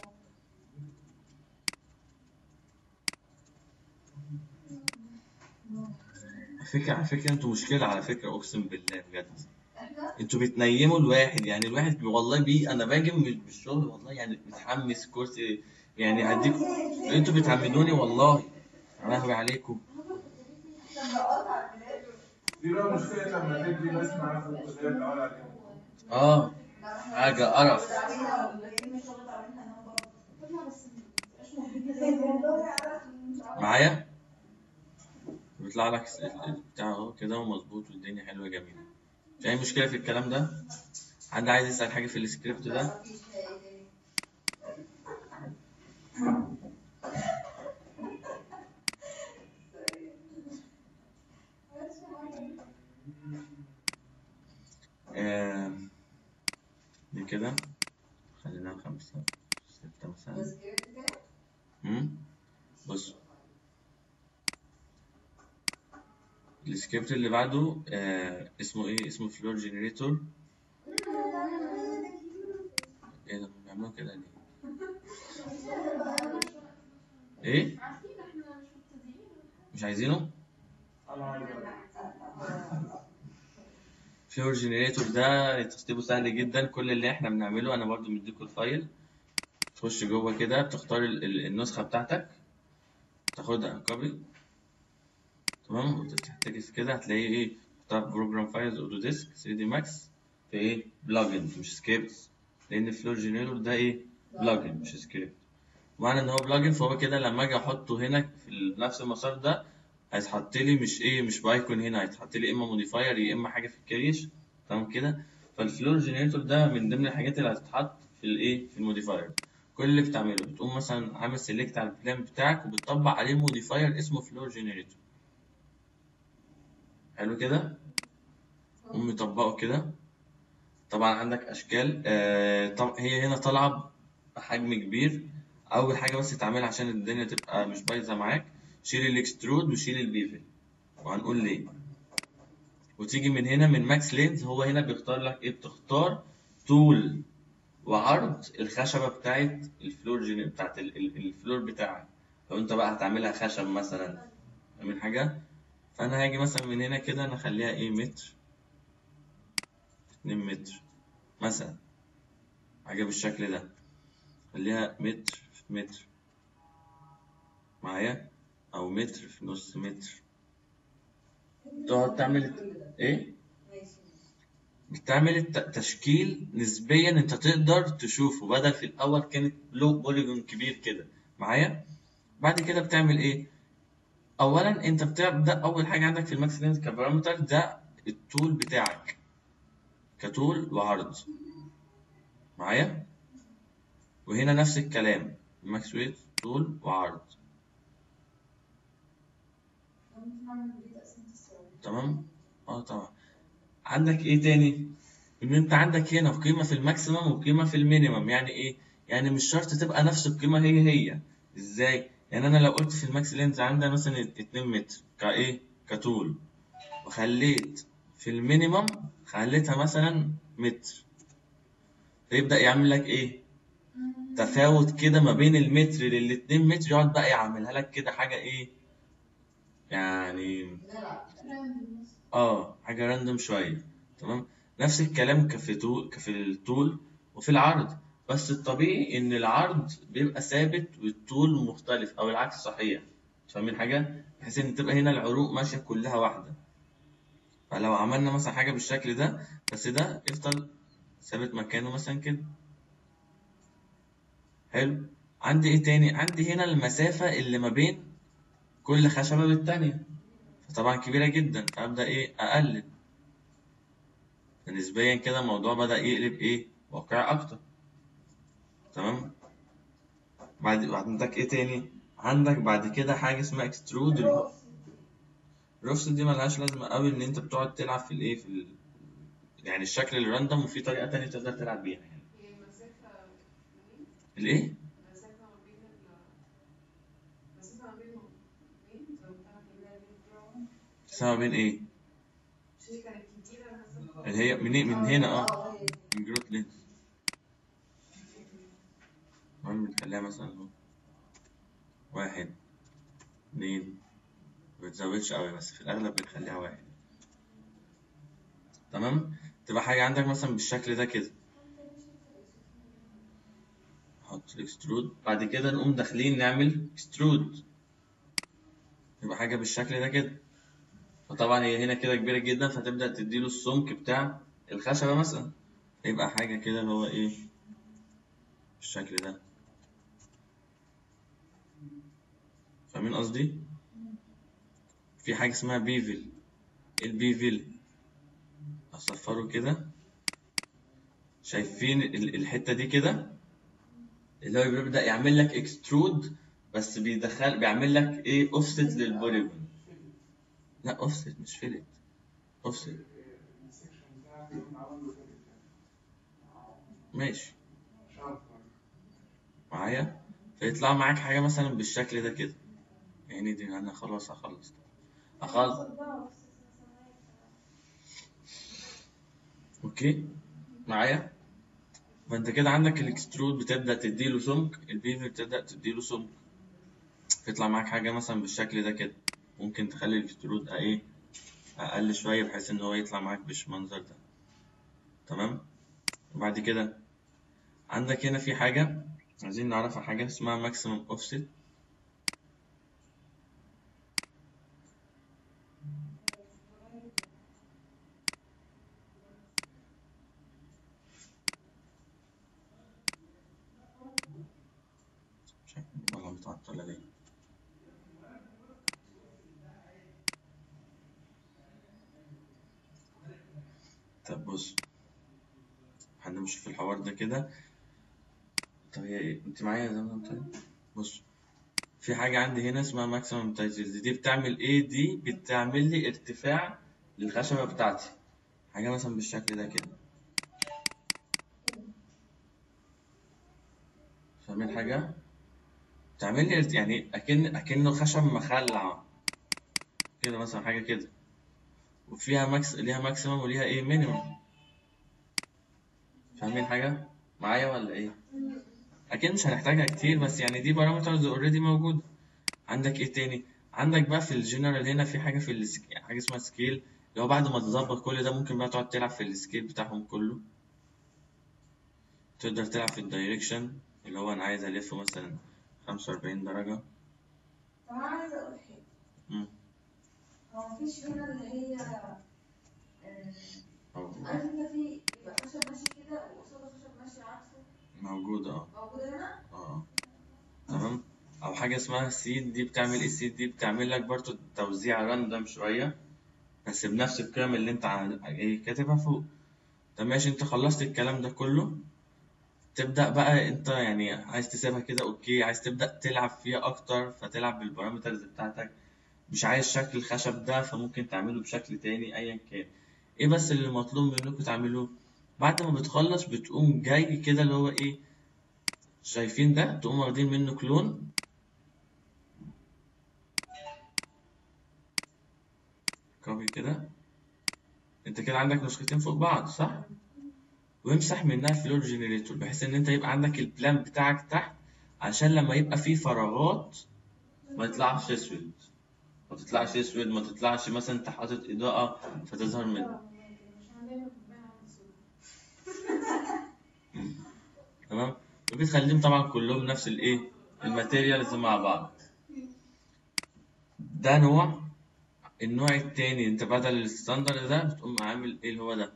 فكرة على فكرة أنتوا مشكلة على فكرة أقسم بالله بجد. أنتوا بتنيموا الواحد يعني الواحد والله بي أنا باجي من الشغل والله يعني متحمس كرسي يعني هديكم أنتوا بتعمدوني والله. يا لهوي عليكم. دي بقى مشكلة لما تدي ناس معاك في عليهم. آه حاجة قرف. أنا معايا؟ بيطلع لك بتاع اهو كده ومظبوط والدنيا حلوة جميلة. في أي مشكلة في الكلام ده؟ حد عايز يسأل حاجة في السكريبت ده؟ آه دي كده خلينا خمسة ستة مثلا؟ بص السكريبت اللي بعده آه اسمه إيه اسمه floor generator إيه ده بيعملوا كده ليه إيه؟ مش عايزينه؟ floor generator ده تسطيبه سهل جدا. كل اللي إحنا بنعمله أنا برضو مديكوا ال file. تخش جوه كده بتختار ال- ال- النسخة بتاعتك. تاخدها copy تمام؟ وتفتح كده. هتلاقي إيه؟ تختار program files Autodesk 3D Max في إيه plugin مش scripts لأن floor generator ده إيه؟ plugin مش سكريبت. معنى إن هو plugin فهو كده لما أجي أحطه هنا في نفس المسار ده هيتحط لي مش إيه مش ب icon هنا هيتحط لي إما modifier يا إما حاجة في ال create. تمام كده؟ فال floor generator ده من ضمن الحاجات اللي هتتحط في الايه في ال modifier. كل اللي بتعمله بتقوم مثلا عامل select على ال plan بتاعك وبتطبق عليه modifier اسمه floor generator. حلو كده؟ قوم مطبقه كده. طبعا عندك أشكال آه طب هي هنا طالعة بحجم كبير. أول حاجة بس تعملها عشان الدنيا تبقى مش بايظة معاك شيل ال extrude وشيل ال bevel. وهنقول ليه. وتيجي من هنا من max length هو هنا بيختار لك إيه؟ بتختار طول وعرض الخشبة بتاعت ال floor. بتاعت ال- ال- ال floor بتاعك. لو أنت بقى هتعملها خشب مثلا. من حاجة؟ فأنا هاجي مثلا من هنا كده أنا أخليها إيه؟ متر. اتنين متر. مثلا. حاجة بالشكل ده. خليها متر في متر. معايا؟ أو متر في نص متر. تقعد تعمل إيه؟ بتعمل تشكيل نسبيا أنت تقدر تشوفه بدل في الأول كانت لو polygon كبير كده. معايا؟ بعد كده بتعمل إيه؟ اولا أنت بتبدا أول حاجة عندك في ال max length ك parameter ده الطول بتاعك. كطول وعرض معايا؟ وهنا نفس الكلام. ال max width طول وعرض. تمام؟ آه طبعا عندك إيه تاني؟ إن أنت عندك هنا قيمة في ال maximum وقيمة في ال minimum. يعني إيه؟ يعني مش شرط تبقى نفس القيمة هي هي. إزاي؟ يعني أنا لو قلت في ال max length عندها مثلا 2 متر كإيه؟ كطول. وخليت في ال minimum خليتها مثلا متر. فيبدا يعمل لك إيه؟ تفاوت كده ما بين المتر للاتنين متر يقعد بقى يعملها لك كده حاجة إيه؟ يعني. آه حاجة راندوم شوية تمام؟ نفس الكلام كفي طول كفي الطول وفي العرض بس الطبيعي إن العرض بيبقى ثابت والطول مختلف أو العكس صحيح فاهمين حاجة؟ بحيث إن تبقى هنا العروق ماشية كلها واحدة. فلو عملنا مثلا حاجة بالشكل ده بس ده يفضل ثابت مكانه مثلا كده. حلو. عندي إيه تاني؟ عندي هنا المسافة اللي ما بين كل خشبة بالتانية. فطبعا كبيرة جدا. فأبدأ إيه؟ أقلل. فنسبيا كده الموضوع بدأ يقلب إيه؟ واقعي أكتر. تمام؟ بعد عندك إيه تاني؟ عندك بعد كده حاجة اسمها اكسترود ال row offset دي ملهاش لازمة قوي إن أنت بتقعد تلعب في الإيه؟ في ال... يعني الشكل ال random وفي طريقة تانية تقدر تلعب بيها يعني. كانت كتيرة أنا حاسة اللي هي من من هنا دي. من grout length المهم بنخليها مثلا اهو. واحد اتنين. بتزودش قوي بس في الأغلب بنخليها واحد. تمام؟ تبقى حاجة عندك مثلا بالشكل ده كده. نحط ال extrude بعد كده نقوم داخلين نعمل extrude يبقى حاجة بالشكل ده كده. فطبعا هي هنا كده كبيرة جدا فتبدأ تديله السمك بتاع الخشبة مثلا. يبقى حاجة كده اللي هو إيه؟ بالشكل ده. فاهمين قصدي؟ في حاجة اسمها bevel إيه ال bevel أصفره كده. شايفين ال- الحتة دي كده؟ اللي هو بيبدأ يعمل لك extrude بس بيدخل بيعمل لك إيه؟ offset لل polygon لا اوفست مش fillet offset. ماشي. معايا؟ فيطلع معاك حاجة مثلا بالشكل ده كده. يعني دي أنا خلاص هخلص. هخلص. okay. معايا؟ فانت كده عندك ال extrude بتبدأ تديله سمك ال bevel بتبدأ تديله سمك. يطلع معاك حاجة مثلا بالشكل ده كده. ممكن تخلي ال extrude إيه أقل شوية بحيث إن هو يطلع معاك بالمنظر ده. تمام؟ وبعد كده عندك هنا في حاجة عايزين نعرفها حاجة اسمها maximum offset مش عارف طب بص هنمشي في الحوار ده كده. طب هي إيه؟ انت معايا زي مالك؟ بص في حاجة عندي هنا اسمها maximum tilt دي بتعمل إيه دي بتعمل لي ارتفاع للخشبة بتاعتي. حاجة مثلا بالشكل ده كده. فاهمين حاجة؟ تعمل لي يعني أكن أكنه خشب مخلع. كده مثلا حاجة كده. وفيها max ليها maximum وليها إيه؟ minimum فاهمين حاجة؟ معايا ولا إيه؟ أكيد مش هنحتاجها كتير بس يعني دي parameters already موجودة. عندك إيه تاني؟ عندك بقى في الجنرال هنا في حاجة في ال sc... حاجة اسمها scale هو بعد ما تظبط كل ده ممكن بقى تقعد تلعب في ال scale بتاعهم كله. تقدر تلعب في ال direction اللي هو أنا عايز ألف مثلا. خمسة وأربعين درجة. طب أنا عايزة أقول حاجة. مم. هو مفيش هنا اللي هي آه، أو. عارف أنت في يبقى خشب ماشي كده وقصاده خشب ماشي عكسه؟ موجودة آه. موجوده هنا؟ آه. تمام. أو حاجة اسمها سيد دي بتعمل إيه؟ السيد دي بتعمل لك برضو توزيع راندم شوية بس بنفس القيم اللي أنت عن- إيه كاتبها فوق. طب ماشي أنت خلصت الكلام ده كله؟ تبدأ بقى انت يعني عايز تسيبها كده okay عايز تبدأ تلعب فيها أكتر فتلعب بال parameters بتاعتك. مش عايز شكل الخشب ده فممكن تعمله بشكل تاني ايا كان. إيه بس اللي مطلوب منكم تعملوه؟ بعد ما بتخلص بتقوم جاي كده اللي هو إيه شايفين ده؟ تقوم واخدين منه clone. copy كده. انت كده عندك نسختين فوق بعض صح؟ وامسح منها floor generator بحيث إن أنت يبقى عندك ال plan بتاعك تحت عشان لما يبقى فيه فراغات ما يطلعش أسود. ما تطلعش أسود ما تطلعش مثلا انت حاطط إضاءة فتظهر منه عشان دايما بتبان عندي صوت تمام؟ وبتخليهم طبعا كلهم نفس الإيه؟ ال materials مع بعض. ده نوع. النوع التاني أنت بدل ال standard ده بتقوم عامل إيه؟ اللي هو ده.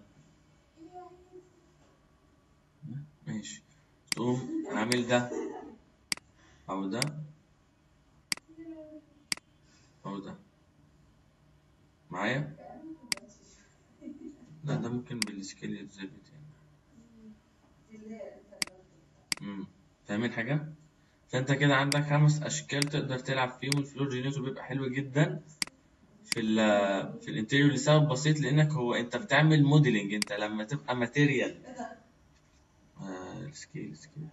ماشي. تقوم عامل ده. أو ده. أو ده. معايا؟ لا ده ممكن بال scale يتظبط يعني. فاهمين حاجة؟ فأنت كده عندك خمس أشكال تقدر تلعب فيهم. ال floor generator بيبقى حلو جدا في ال في ال interior لسبب بسيط لأنك هو أنت بتعمل modeling أنت لما تبقى material. ال scale ال scale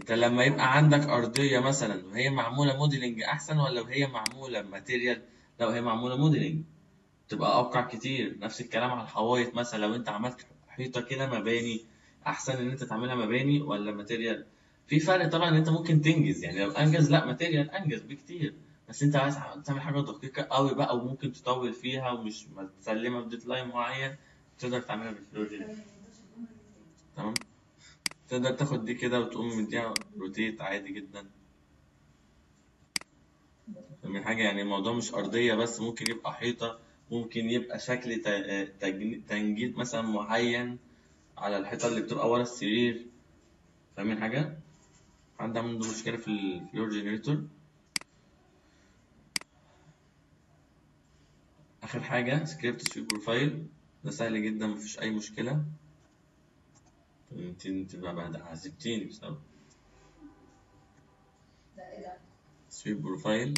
انت لما يبقى عندك أرضية مثلا وهي معمولة modeling أحسن ولا وهي معمولة material لو هي معمولة modeling تبقى أوقع كتير. نفس الكلام على الحوايط مثلا لو أنت عملت حيطة كده مباني أحسن إن أنت تعملها مباني ولا material في فرق طبعا إن أنت ممكن تنجز. يعني لو أنجز لا material أنجز بكتير. بس أنت عايز تعمل حاجة دقيقة قوي بقى وممكن تطول فيها ومش تسلمها ب deadline معين تقدر تعملها بال floor gen تمام؟ تقدر تاخد دي كده وتقوم مديها rotate عادي جدا. من حاجة يعني الموضوع مش أرضية بس ممكن يبقى حيطة ممكن يبقى شكل تنجيد مثلا معين على الحيطة اللي بتبقى ورا السرير. فاهمين حاجة؟ حد عنده مشكلة في ال floor generator آخر حاجة script sweep profile ده سهل جدا مفيش أي مشكلة. انت انت بعد عذبتيني بسبب؟ sweep profile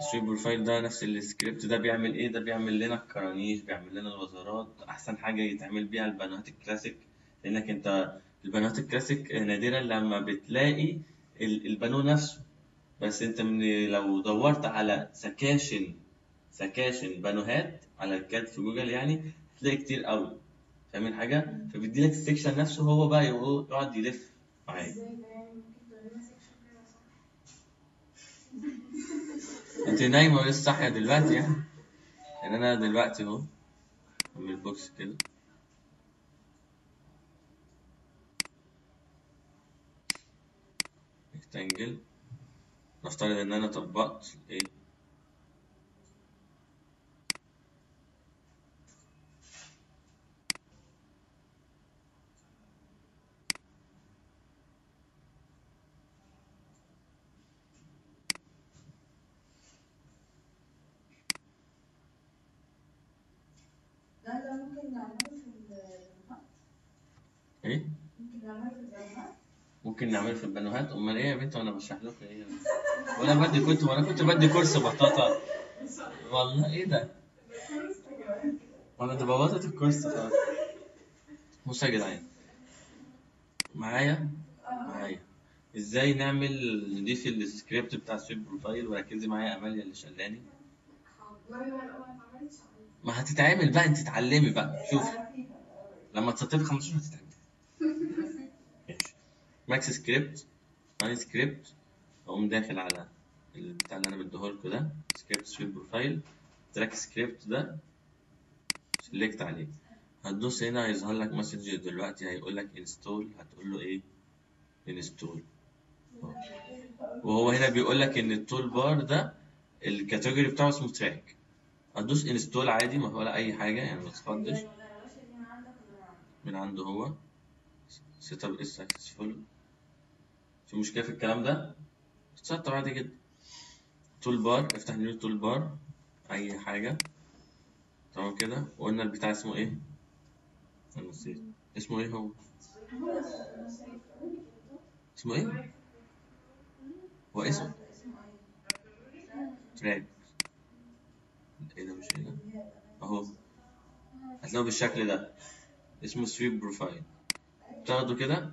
ال sweep profile ده نفس السكريبت ده بيعمل إيه؟ ده بيعمل لنا الكرانيش بيعمل لنا الوزرات. أحسن حاجة يتعمل بيها البنات الكلاسيك. لأنك أنت البنات الكلاسيك نادرا لما بتلاقي ال- البانو نفسه. بس أنت من لو دورت على sections sections بانوهات على ال CAD في جوجل يعني هتلاقي كتير قوي. فاهمين حاجة؟ فبيديلك ال section نفسه هو بقى يقعد يلف معاك؟ انت نايمة ولسه صاحية دلوقتي يعني؟ يعني أنا دلوقتي أهو من ال box كده. rectangle نفترض إن أنا طبقت إيه ده اللي ممكن نعمله في ال ممكن نعمله في البانوهات؟ أمال إيه يا بنت؟ وأنا بشرح لكم إيه؟ ولا بدي كنت وأنا كنت بدي course بطاطا. والله إيه ده؟ وأنا ده ال course خلاص بصوا يا جدعان. معايا؟ معايا. إزاي نعمل نضيف السكريبت بتاع ال sweep profile وركزي معايا أماليا اللي شلاني ما هتتعمل بقى أنت تتعلمي بقى. شوفي لما تسطبي 15 هتتعمل MAXScript run script أقوم داخل على البتاع اللي أنا مديهولكوا ده script sweep profile تراك سكريبت ده select عليه. هتدوس هنا هيظهر لك message دلوقتي هيقول لك install هتقول له إيه؟ install وهو هنا بيقول لك إن ال toolbar ده ال category بتاعه اسمه تراك هتدوس install عادي ما ولا أي حاجة يعني ما تخضش من عنده هو. setup is successful في مشكلة في الكلام ده؟ تسطب عادي جدا. toolbar افتح new toolbar أي حاجة. تمام كده. وقلنا البتاع اسمه إيه؟ نسيت. اسمه إيه هو؟ اسمه إيه؟ هو اسمه؟ تراك إيه ده مش إيه ده أهو. هتلاقوه بالشكل ده. اسمه sweep profile تاخده كده؟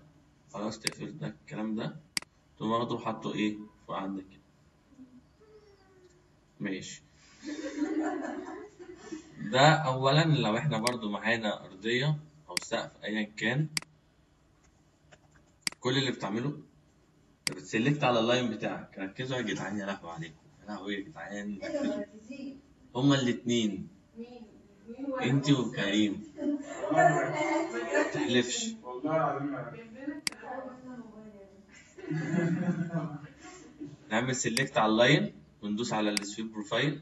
خلاص تقفل ده الكلام ده. تقوم واخده وحاطه إيه فوق عندك كده. ماشي. ده اولا لو إحنا برضو معانا أرضية أو سقف ايا كان كل اللي بتعمله أنت بتسلكت على ال line بتاعك. ركزوا يا جدعان يا لهوي عليكم يا لهوي يا جدعان. ركزوا هما الاتنين. أنت وكريم. تحلفش والله العظيم نعمل select على ال line وندوس على ال sweep profile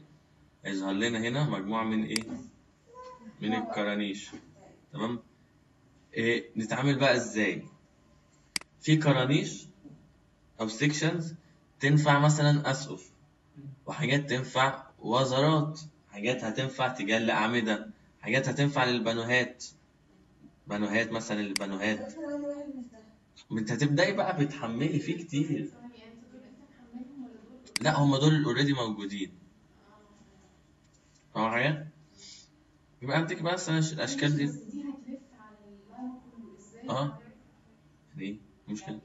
هيظهر لنا هنا مجموعة من إيه؟ من الكرانيش. تمام؟ إيه نتعامل بقى إزاي؟ في كرانيش أو sections تنفع مثلا أسقف وحاجات تنفع وزرات حاجات هتنفع تجلى اعمده حاجات هتنفع للبانوهات بانوهات مثلا البانوهات ما انت هتبدأي بقى بتحملي فيه كتير؟ لا هم دول already موجودين فاهم حاجة يبقى عندك مثلا الأشكال دي دي؟ آه بالون مثلا؟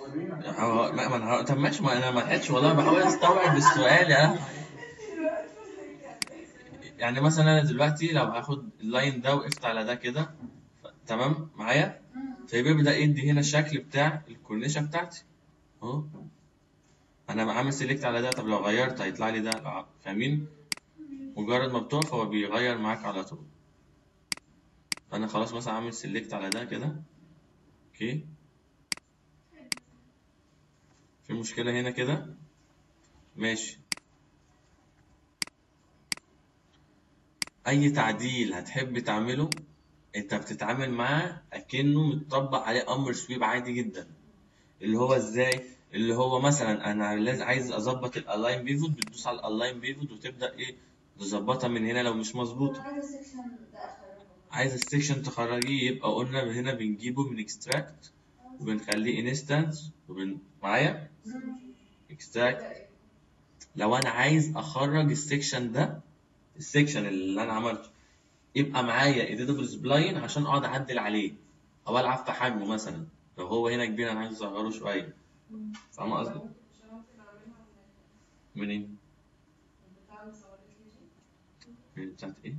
ورينا. هو ما ما أنا طب ماشي ما أنا ما لحقتش والله بحاول أستوعب السؤال يا يعني مثلا أنا دلوقتي لو هاخد ال line ده وقفت على ده كده تمام؟ معايا؟ فبيبدا يدي هنا الشكل بتاع الكورنيشه بتاعتي. أهو. أنا عامل select على ده. طب لو غيرت هيطلع لي ده فاهمين؟ مجرد ما بتقف هو بيغير معاك على طول. فأنا خلاص مثلا عامل select على ده كده. okay؟ في مشكلة هنا كده؟ ماشي. أي تعديل هتحب تعمله أنت بتتعامل معاه أكنه متطبق عليه أمر sweep عادي جدا. اللي هو إزاي؟ اللي هو مثلا أنا لازم عايز أظبط ال align pivot بتدوس على ال align pivot وتبدأ إيه؟ تظبطها من هنا لو مش مظبوطة. عايز ال section تخرجيه يبقى قلنا هنا بنجيبه من extract وبنخليه instance وبن... معايا؟ extract لو أنا عايز أخرج ال section ده ال section اللي أنا عملته. يبقى معايا editable spline عشان أقعد أعدل عليه. أو ألعب في حجمه مثلا. لو هو هنا كبير أنا عايز أصغره شوية. فاهم قصدي؟ اعملها منين من بتاعت إيه؟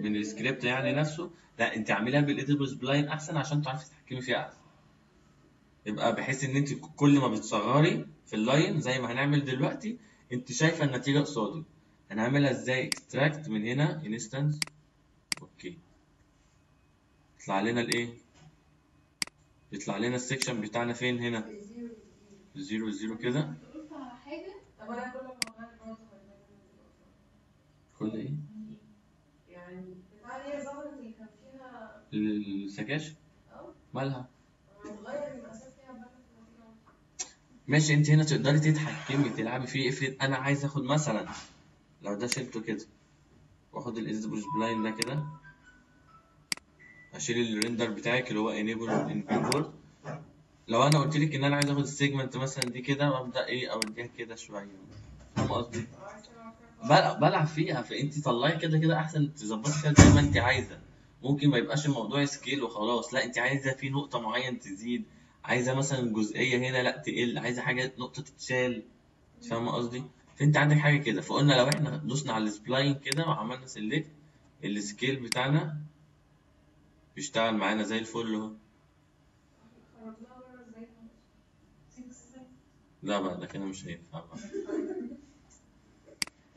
من السكريبت يعني نفسه؟ لا أنت اعمليها بال editable spline أحسن عشان تعرفي تتحكمي فيها أحسن. يبقى بحيث إن أنت كل ما بتصغري في ال line زي ما هنعمل دلوقتي أنت شايفة النتيجة قصادي هنعملها إزاي؟ extract من هنا instance okay. يطلع لنا الايه؟ يطلع لنا ال section بتاعنا فين هنا؟ zero zero كده. كل إيه؟ يعني السكاشن؟ مالها؟ ماشي انت هنا تقدري تتحكمي تلعبي فيه افرض أنا عايز اخد مثلا لو ده شلته كده واخد ال editable spline ده كده اشيل ال render بتاعك اللي هو enable in viewport لو أنا قلت لك إن أنا عايز آخد ال segment مثلا دي كده وأبدأ إيه؟ أوديها كده شوية. فاهم قصدي؟ بلعب فيها فانت طلعي كده كده أحسن تظبطي فيها زي ما انت عايزة. ممكن ما يبقاش الموضوع scale وخلاص لا انت عايزة في نقطة معين تزيد عايزة مثلا جزئية هنا لا تقل عايزة حاجة نقطة تتشال. فاهمه قصدي؟ فانت عندك حاجة كده فقلنا لو إحنا دوسنا على ال spline كده وعملنا select ال scale بتاعنا بيشتغل معانا زي الفل اهو. لا بقى ده كده مش هينفع بقى.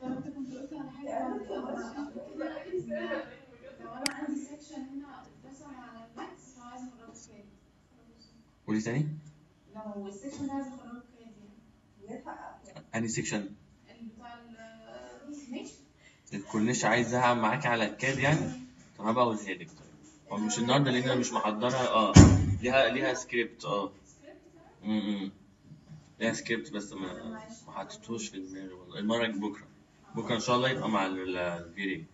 كده قولي تاني. لو ال section ده عايز اخرجه CAD يعني. أنهي بتاع ال ماشي الكورنيش عايزها معاكي على ال CAD يعني؟ طب هبقى أقولها لك طيب. هو مش النهارده لأن أنا مش محضرها آه. ليها ليها سكريبت آه. امم ليها سكريبت بس ما ما حطيتهوش في دماغي والله. المرة بكرة. بكرة إن شاء الله يبقى مع ال- الفيديو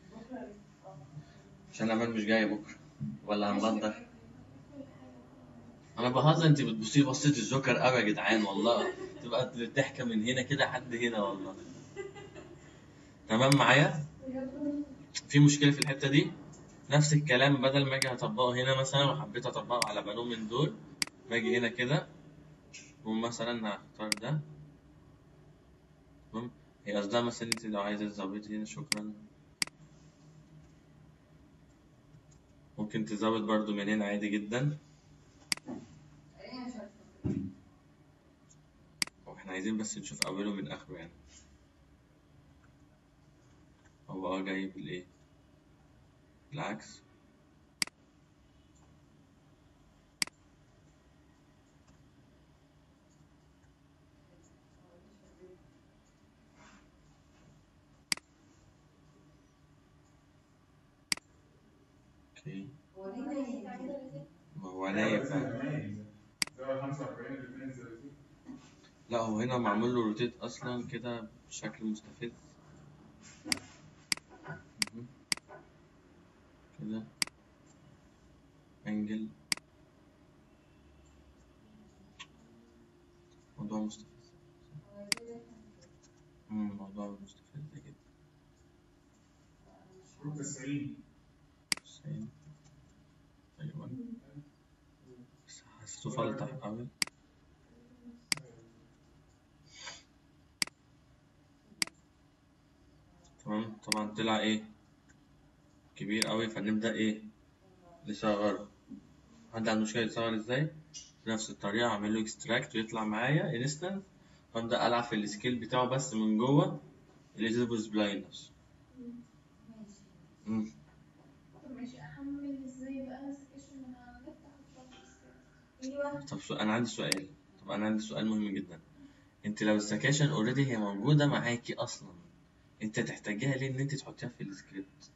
عشان أمان مش جاية بكرة. ولا هنبدر أنا بهزر انت بتبصي بصية الجوكر قوي يا جدعان والله. تبقى الضحكة من هنا كده حد هنا والله. تمام معايا؟ في مشكلة في الحتة دي؟ نفس الكلام بدل ما أجي اطبقه هنا مثلا وحبيت اطبقه على بنو من دول باجي هنا كده ومثلا هختار ده. تمام؟ هي قصدها مثلا انت لو عايزة تزودي هنا شكرا. ممكن تزود برضو من هنا عادي جدا. وإحنا عايزين بس نشوف أوله من آخره يعني. هو آه جاي بالايه بالعكس okay ما هو نايم فعلا. زاوية 45 الاثنين زاويتين لا هو هنا معمول له rotate أصلا كده بشكل مستفز. كده. انجل موضوع مستفز. موضوع مستفز جدا. 90 تسعين أيوه. بس حسيته فلتح قوي. تمام. طبعا طلع إيه؟ كبير قوي فنبدأ إيه؟ نصغره حد عنده مشكلة يصغر إزاي؟ بنفس الطريقة اعمل له extract ويطلع معايا instance وأبدأ ألعب في ال scale بتاعه بس من جوه اليزابوث بلايندرز طب ماشي أحمل إزاي بقى ال section طب أنا عندي سؤال. طب أنا عندي سؤال مهم جدا. أنت لو السكاشن already هي موجودة معاكي أصلا أنت تحتاجيها ليه إن أنت تحطيها في السكريبت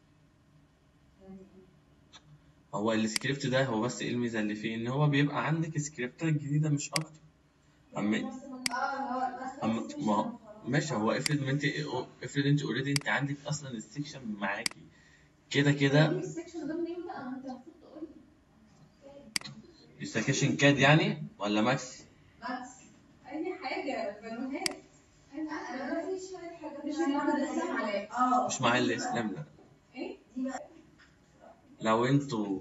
هو السكريبت ده هو بس إيه الميزه اللي فيه ان هو بيبقى عندك سكريبتات جديده مش أكتر اما اما ما هو ماشي هو افرض ما انت افرض انت already انت عندك أصلا ال section معاكي كده كده ال section ده منين بقى ما انت المفروض تقول لي السكاشن CAD يعني ولا Max اي حاجة بنوهات أنا في شوية حاجات مش. آه مع الاسلام لا إيه لو أنتوا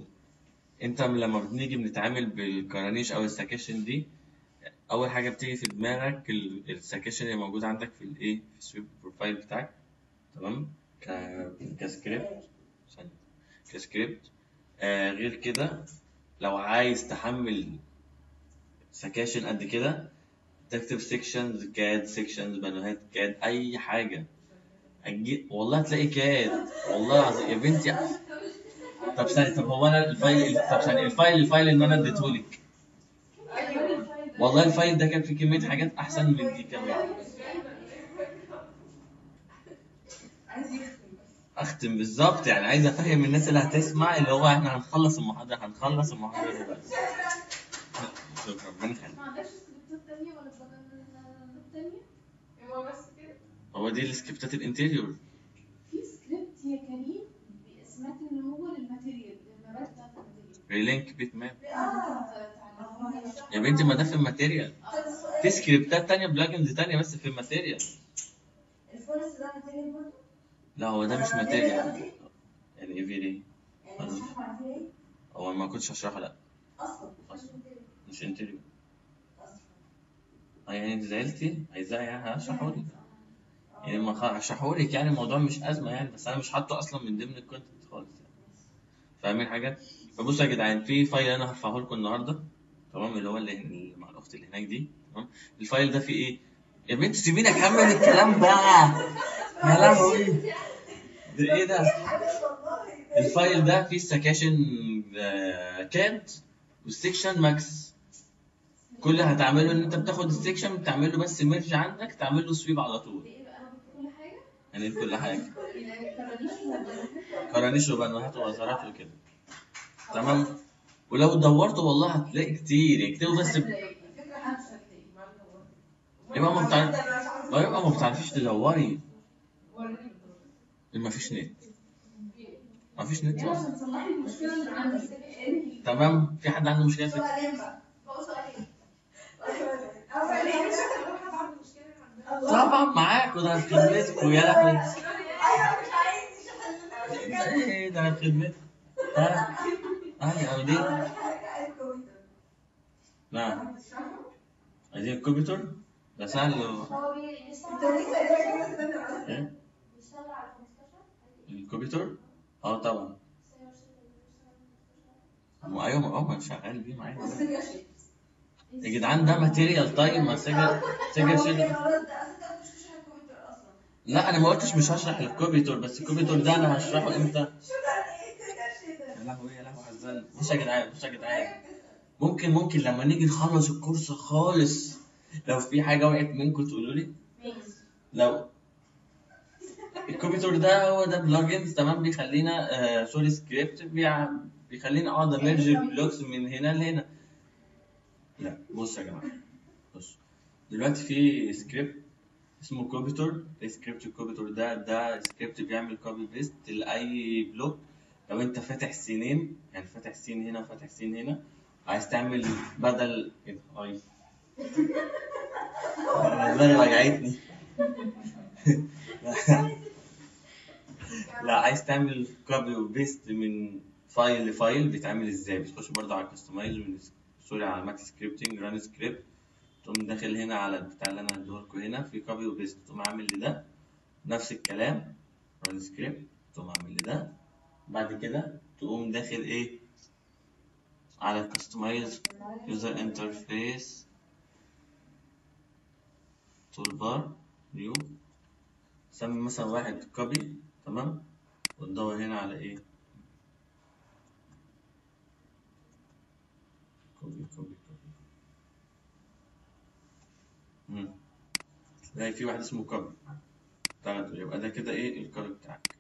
انت لما بنيجي بنتعامل بالكرانيش أو السكاشن دي أول حاجة بتيجي في دماغك ال- اللي موجود عندك في الإيه؟ في ال sweep profile بتاعك. تمام؟ كسكريبت. كسكريبت. آه غير كده لو عايز تحمل سكاشن قد كده تكتب sections CAD sections بنوهات CAD أي حاجة. أجي... والله هتلاقي CAD والله العظيم. يا بنتي طب ثانية طب هو أنا ال file طب ثانية ال file ال file اللي أنا اديتهولك والله ال file ده كان فيه كمية حاجات أحسن من دي كمان. عايز يختم بس أختم بالظبط يعني عايز أفهم الناس اللي هتسمع اللي هو إحنا هنخلص المحاضرة هنخلص المحاضرة دلوقتي شكرا ربنا يخليك؟ هو بس كده. هو دي السكريبتات ال interior. في سكريبت يا كريم اسمها ان هو لل material للمبات بتاعت ال material relink bitmap يا بنتي ما ده في ال material. في سكريبتات تانية plugins تانية بس في ال material. ال Forest ده material؟ لا هو ده مش material؟ يعني إيه في ليه هو ما كنتش هشرحه لا. أصلا مش interior يعني انت زعلتي عايزاه يعني؟ هشرحه لك. يعني ما خ- هشرحه لك. يعني الموضوع مش أزمة يعني بس أنا مش حاطه أصلا من ضمن ال content خالص يعني. فاهمين حاجة؟ فبصوا يا جدعان في file أنا هرفعه لكم النهارده. تمام؟ اللي هو اللي مع الأخت اللي هناك دي. تمام؟ ال file ده فيه إيه؟ يا بنت سيبيني أكمل الكلام بقى. يا لهوي. ده إيه ده؟ ال file ده فيه السكاشن CAD والسكاشن Max كل اللي هتعمله إن أنت بتاخد ال section بتعمل له بس merge عندك تعمل له sweep على طول. إيه بقى؟ كل حاجة؟ يعني كل حاجة. كرانيش وبانوهات ووزرات وكده. تمام؟ ولو دورت والله هتلاقي كتير اكتبوا بس ب- يبقى ما بتعرف ما يبقى ما بتعرفيش تدوري. بالدور ما فيش نت. ما فيش نت يعني تمام؟ في حد عنده مشكلة في طبعا معاك وده في خدمتكم يا لهوي. أيوه مش عايز إيه ده أنا في خدمتك اول حاجة الكمبيوتر نعم؟ عايزين الكمبيوتر ده سهل إيه 15 الكمبيوتر آه طبعا أيوه ما هو شغال بيه معايا يا جدعان ده ماتيريال طيب ما سجل سجل شيل لا أنا ما قلتش مش هشرح الكمبيوتر بس الكمبيوتر ده أنا هشرحه إمتى؟ إيه كده شيء ده يا لهوي يا لهوي. حزان بص يا جدعان بص يا جدعان. ممكن ممكن لما نيجي نخلص الكورس خالص لو في حاجة وقعت منكم تقولوا لي؟ لو الكمبيوتر ده هو ده بلجنز تمام؟ بيخلينا آه سوري سكريبت بيع- بيخليني اقعد امرج بلوكس من هنا لهنا. لا بص يا جماعة بص. دلوقتي في سكريبت اسمه Copitor script ال Copitor ده ده سكريبت بيعمل copy paste لأي block لو انت فاتح سينين يعني فاتح scene هنا وفاتح scene هنا عايز تعمل بدل إيه؟ اي دماغي وجعتني لا عايز تعمل copy و paste من file ل file بيتعمل إزاي بتخش برضه على customize من sorry على Max scripting run script تقوم داخل هنا على البتاع اللي أنا هديهولكوا هنا في copy و paste تقوم عامل لده نفس الكلام run script تقوم عامل لده بعد كده تقوم داخل إيه؟ على user interface toolbar new سمي مثلا واحد copy تمام؟ وتدور هنا على إيه؟ copy copy copy. تلاقي في واحد اسمه copy يبقى ده كده إيه؟ ال copy بتاعك.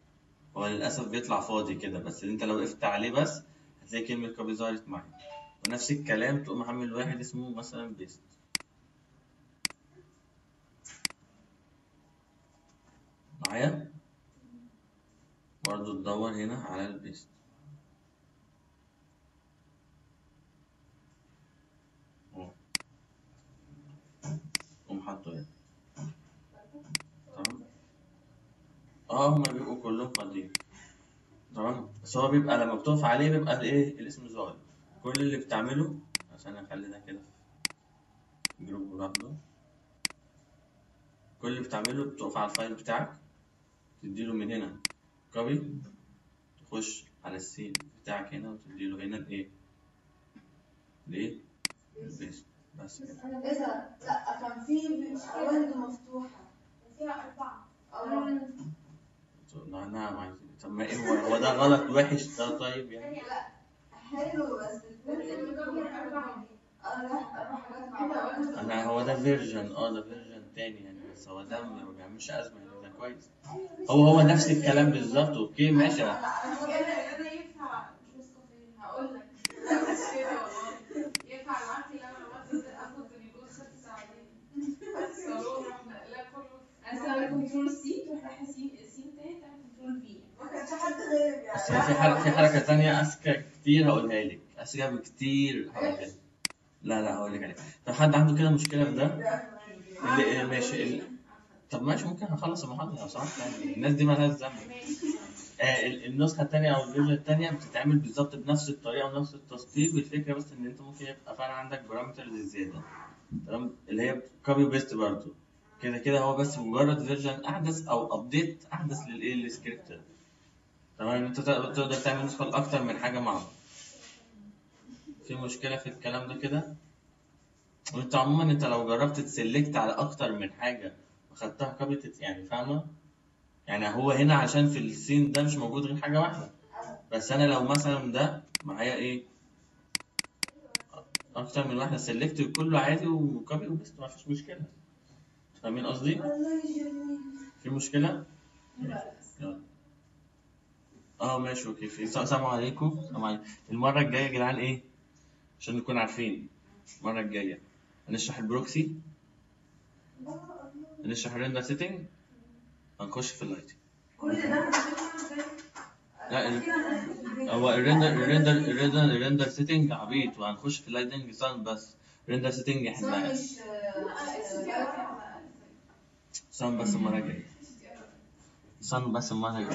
هو للأسف بيطلع فاضي كده بس انت لو وقفت عليه بس هتلاقي كلمة copy ظهرت معاك. ونفس الكلام تقوم عامل واحد اسمه مثلا paste. معايا؟ برضه تدور هنا على ال paste. قوم حاطه هنا تمام آه هما بيبقوا كلهم فاضيين تمام؟ بس هو بيبقى لما بتقف عليه بيبقى الايه؟ الاسم ظاهر. كل اللي بتعمله عشان اخلي ده كده في group لوحده كل اللي بتعمله بتقف على ال file بتاعك تديله من هنا copy تخش على ال scene بتاعك هنا وتديله هنا الايه؟ الايه؟ ال paste بس كده. ده؟ لا كان في window مفتوحة. فيها أربعة. آه لا نعم عايزين طب ما إيه هو هو ده غلط وحش؟ ده طيب يعني. حلو بس. أنا هو ده version آه ده version تاني يعني بس هو ده ما بيعملش أزمة يعني ده كويس. هو هو نفس الكلام بالظبط okay ماشي. أنا لا control C تروح رايحه scene ما كانش حد بس يعني هي في حركه في حركة تانية أذكى كتير هقولها لك. اسئله بكتير لك. لا لا هقول لك عليه طب حد عنده كده مشكلة في ده؟ اللي ماشي اللي... طب ماشي ممكن هخلص المحاضره لو سمحت يعني. الناس دي مالهاش ذنب. آه ال- النسخة الثانية أو ال version الثانية بتتعمل بالظبط بنفس الطريقة ونفس التسطيب الفكرة بس إن أنت ممكن يبقى فعلا عندك parameters زيادة. تمام؟ اللي هي copy paste برضه كده كده هو بس مجرد version أحدث أو update أحدث للإيه للسكريبت ده تمام؟ أنت تقدر تعمل نسخه لاكتر من حاجة مع بعض. في مشكلة في الكلام ده كده؟ وأنت عموما أنت لو جربت ت select على أكتر من حاجة وخدتها copy تت- يعني فاهمة؟ يعني هو هنا عشان في ال scene ده مش موجود غير حاجة واحدة. بس أنا لو مثلا ده معايا إيه؟ أكتر من واحدة select كله عادي و copy و paste ما فيش مشكلة. فاهمين قصدي؟ في مشكلة؟ يلا. آه ماشي okay في السلام عليكم. السلام عليكم. المرة الجاية يا جدعان إيه؟ عشان نكون عارفين. المرة الجاية. هنشرح ال proxy؟ هنشرح ال render setting؟ هنخش في ال lighting كل ده؟ لا هو الريندر الريندر الريندر الريندر سيتنج عبيط. وهنخش في ال lighting sun بس. الريندر سيتنج إحنا مش سان بس المره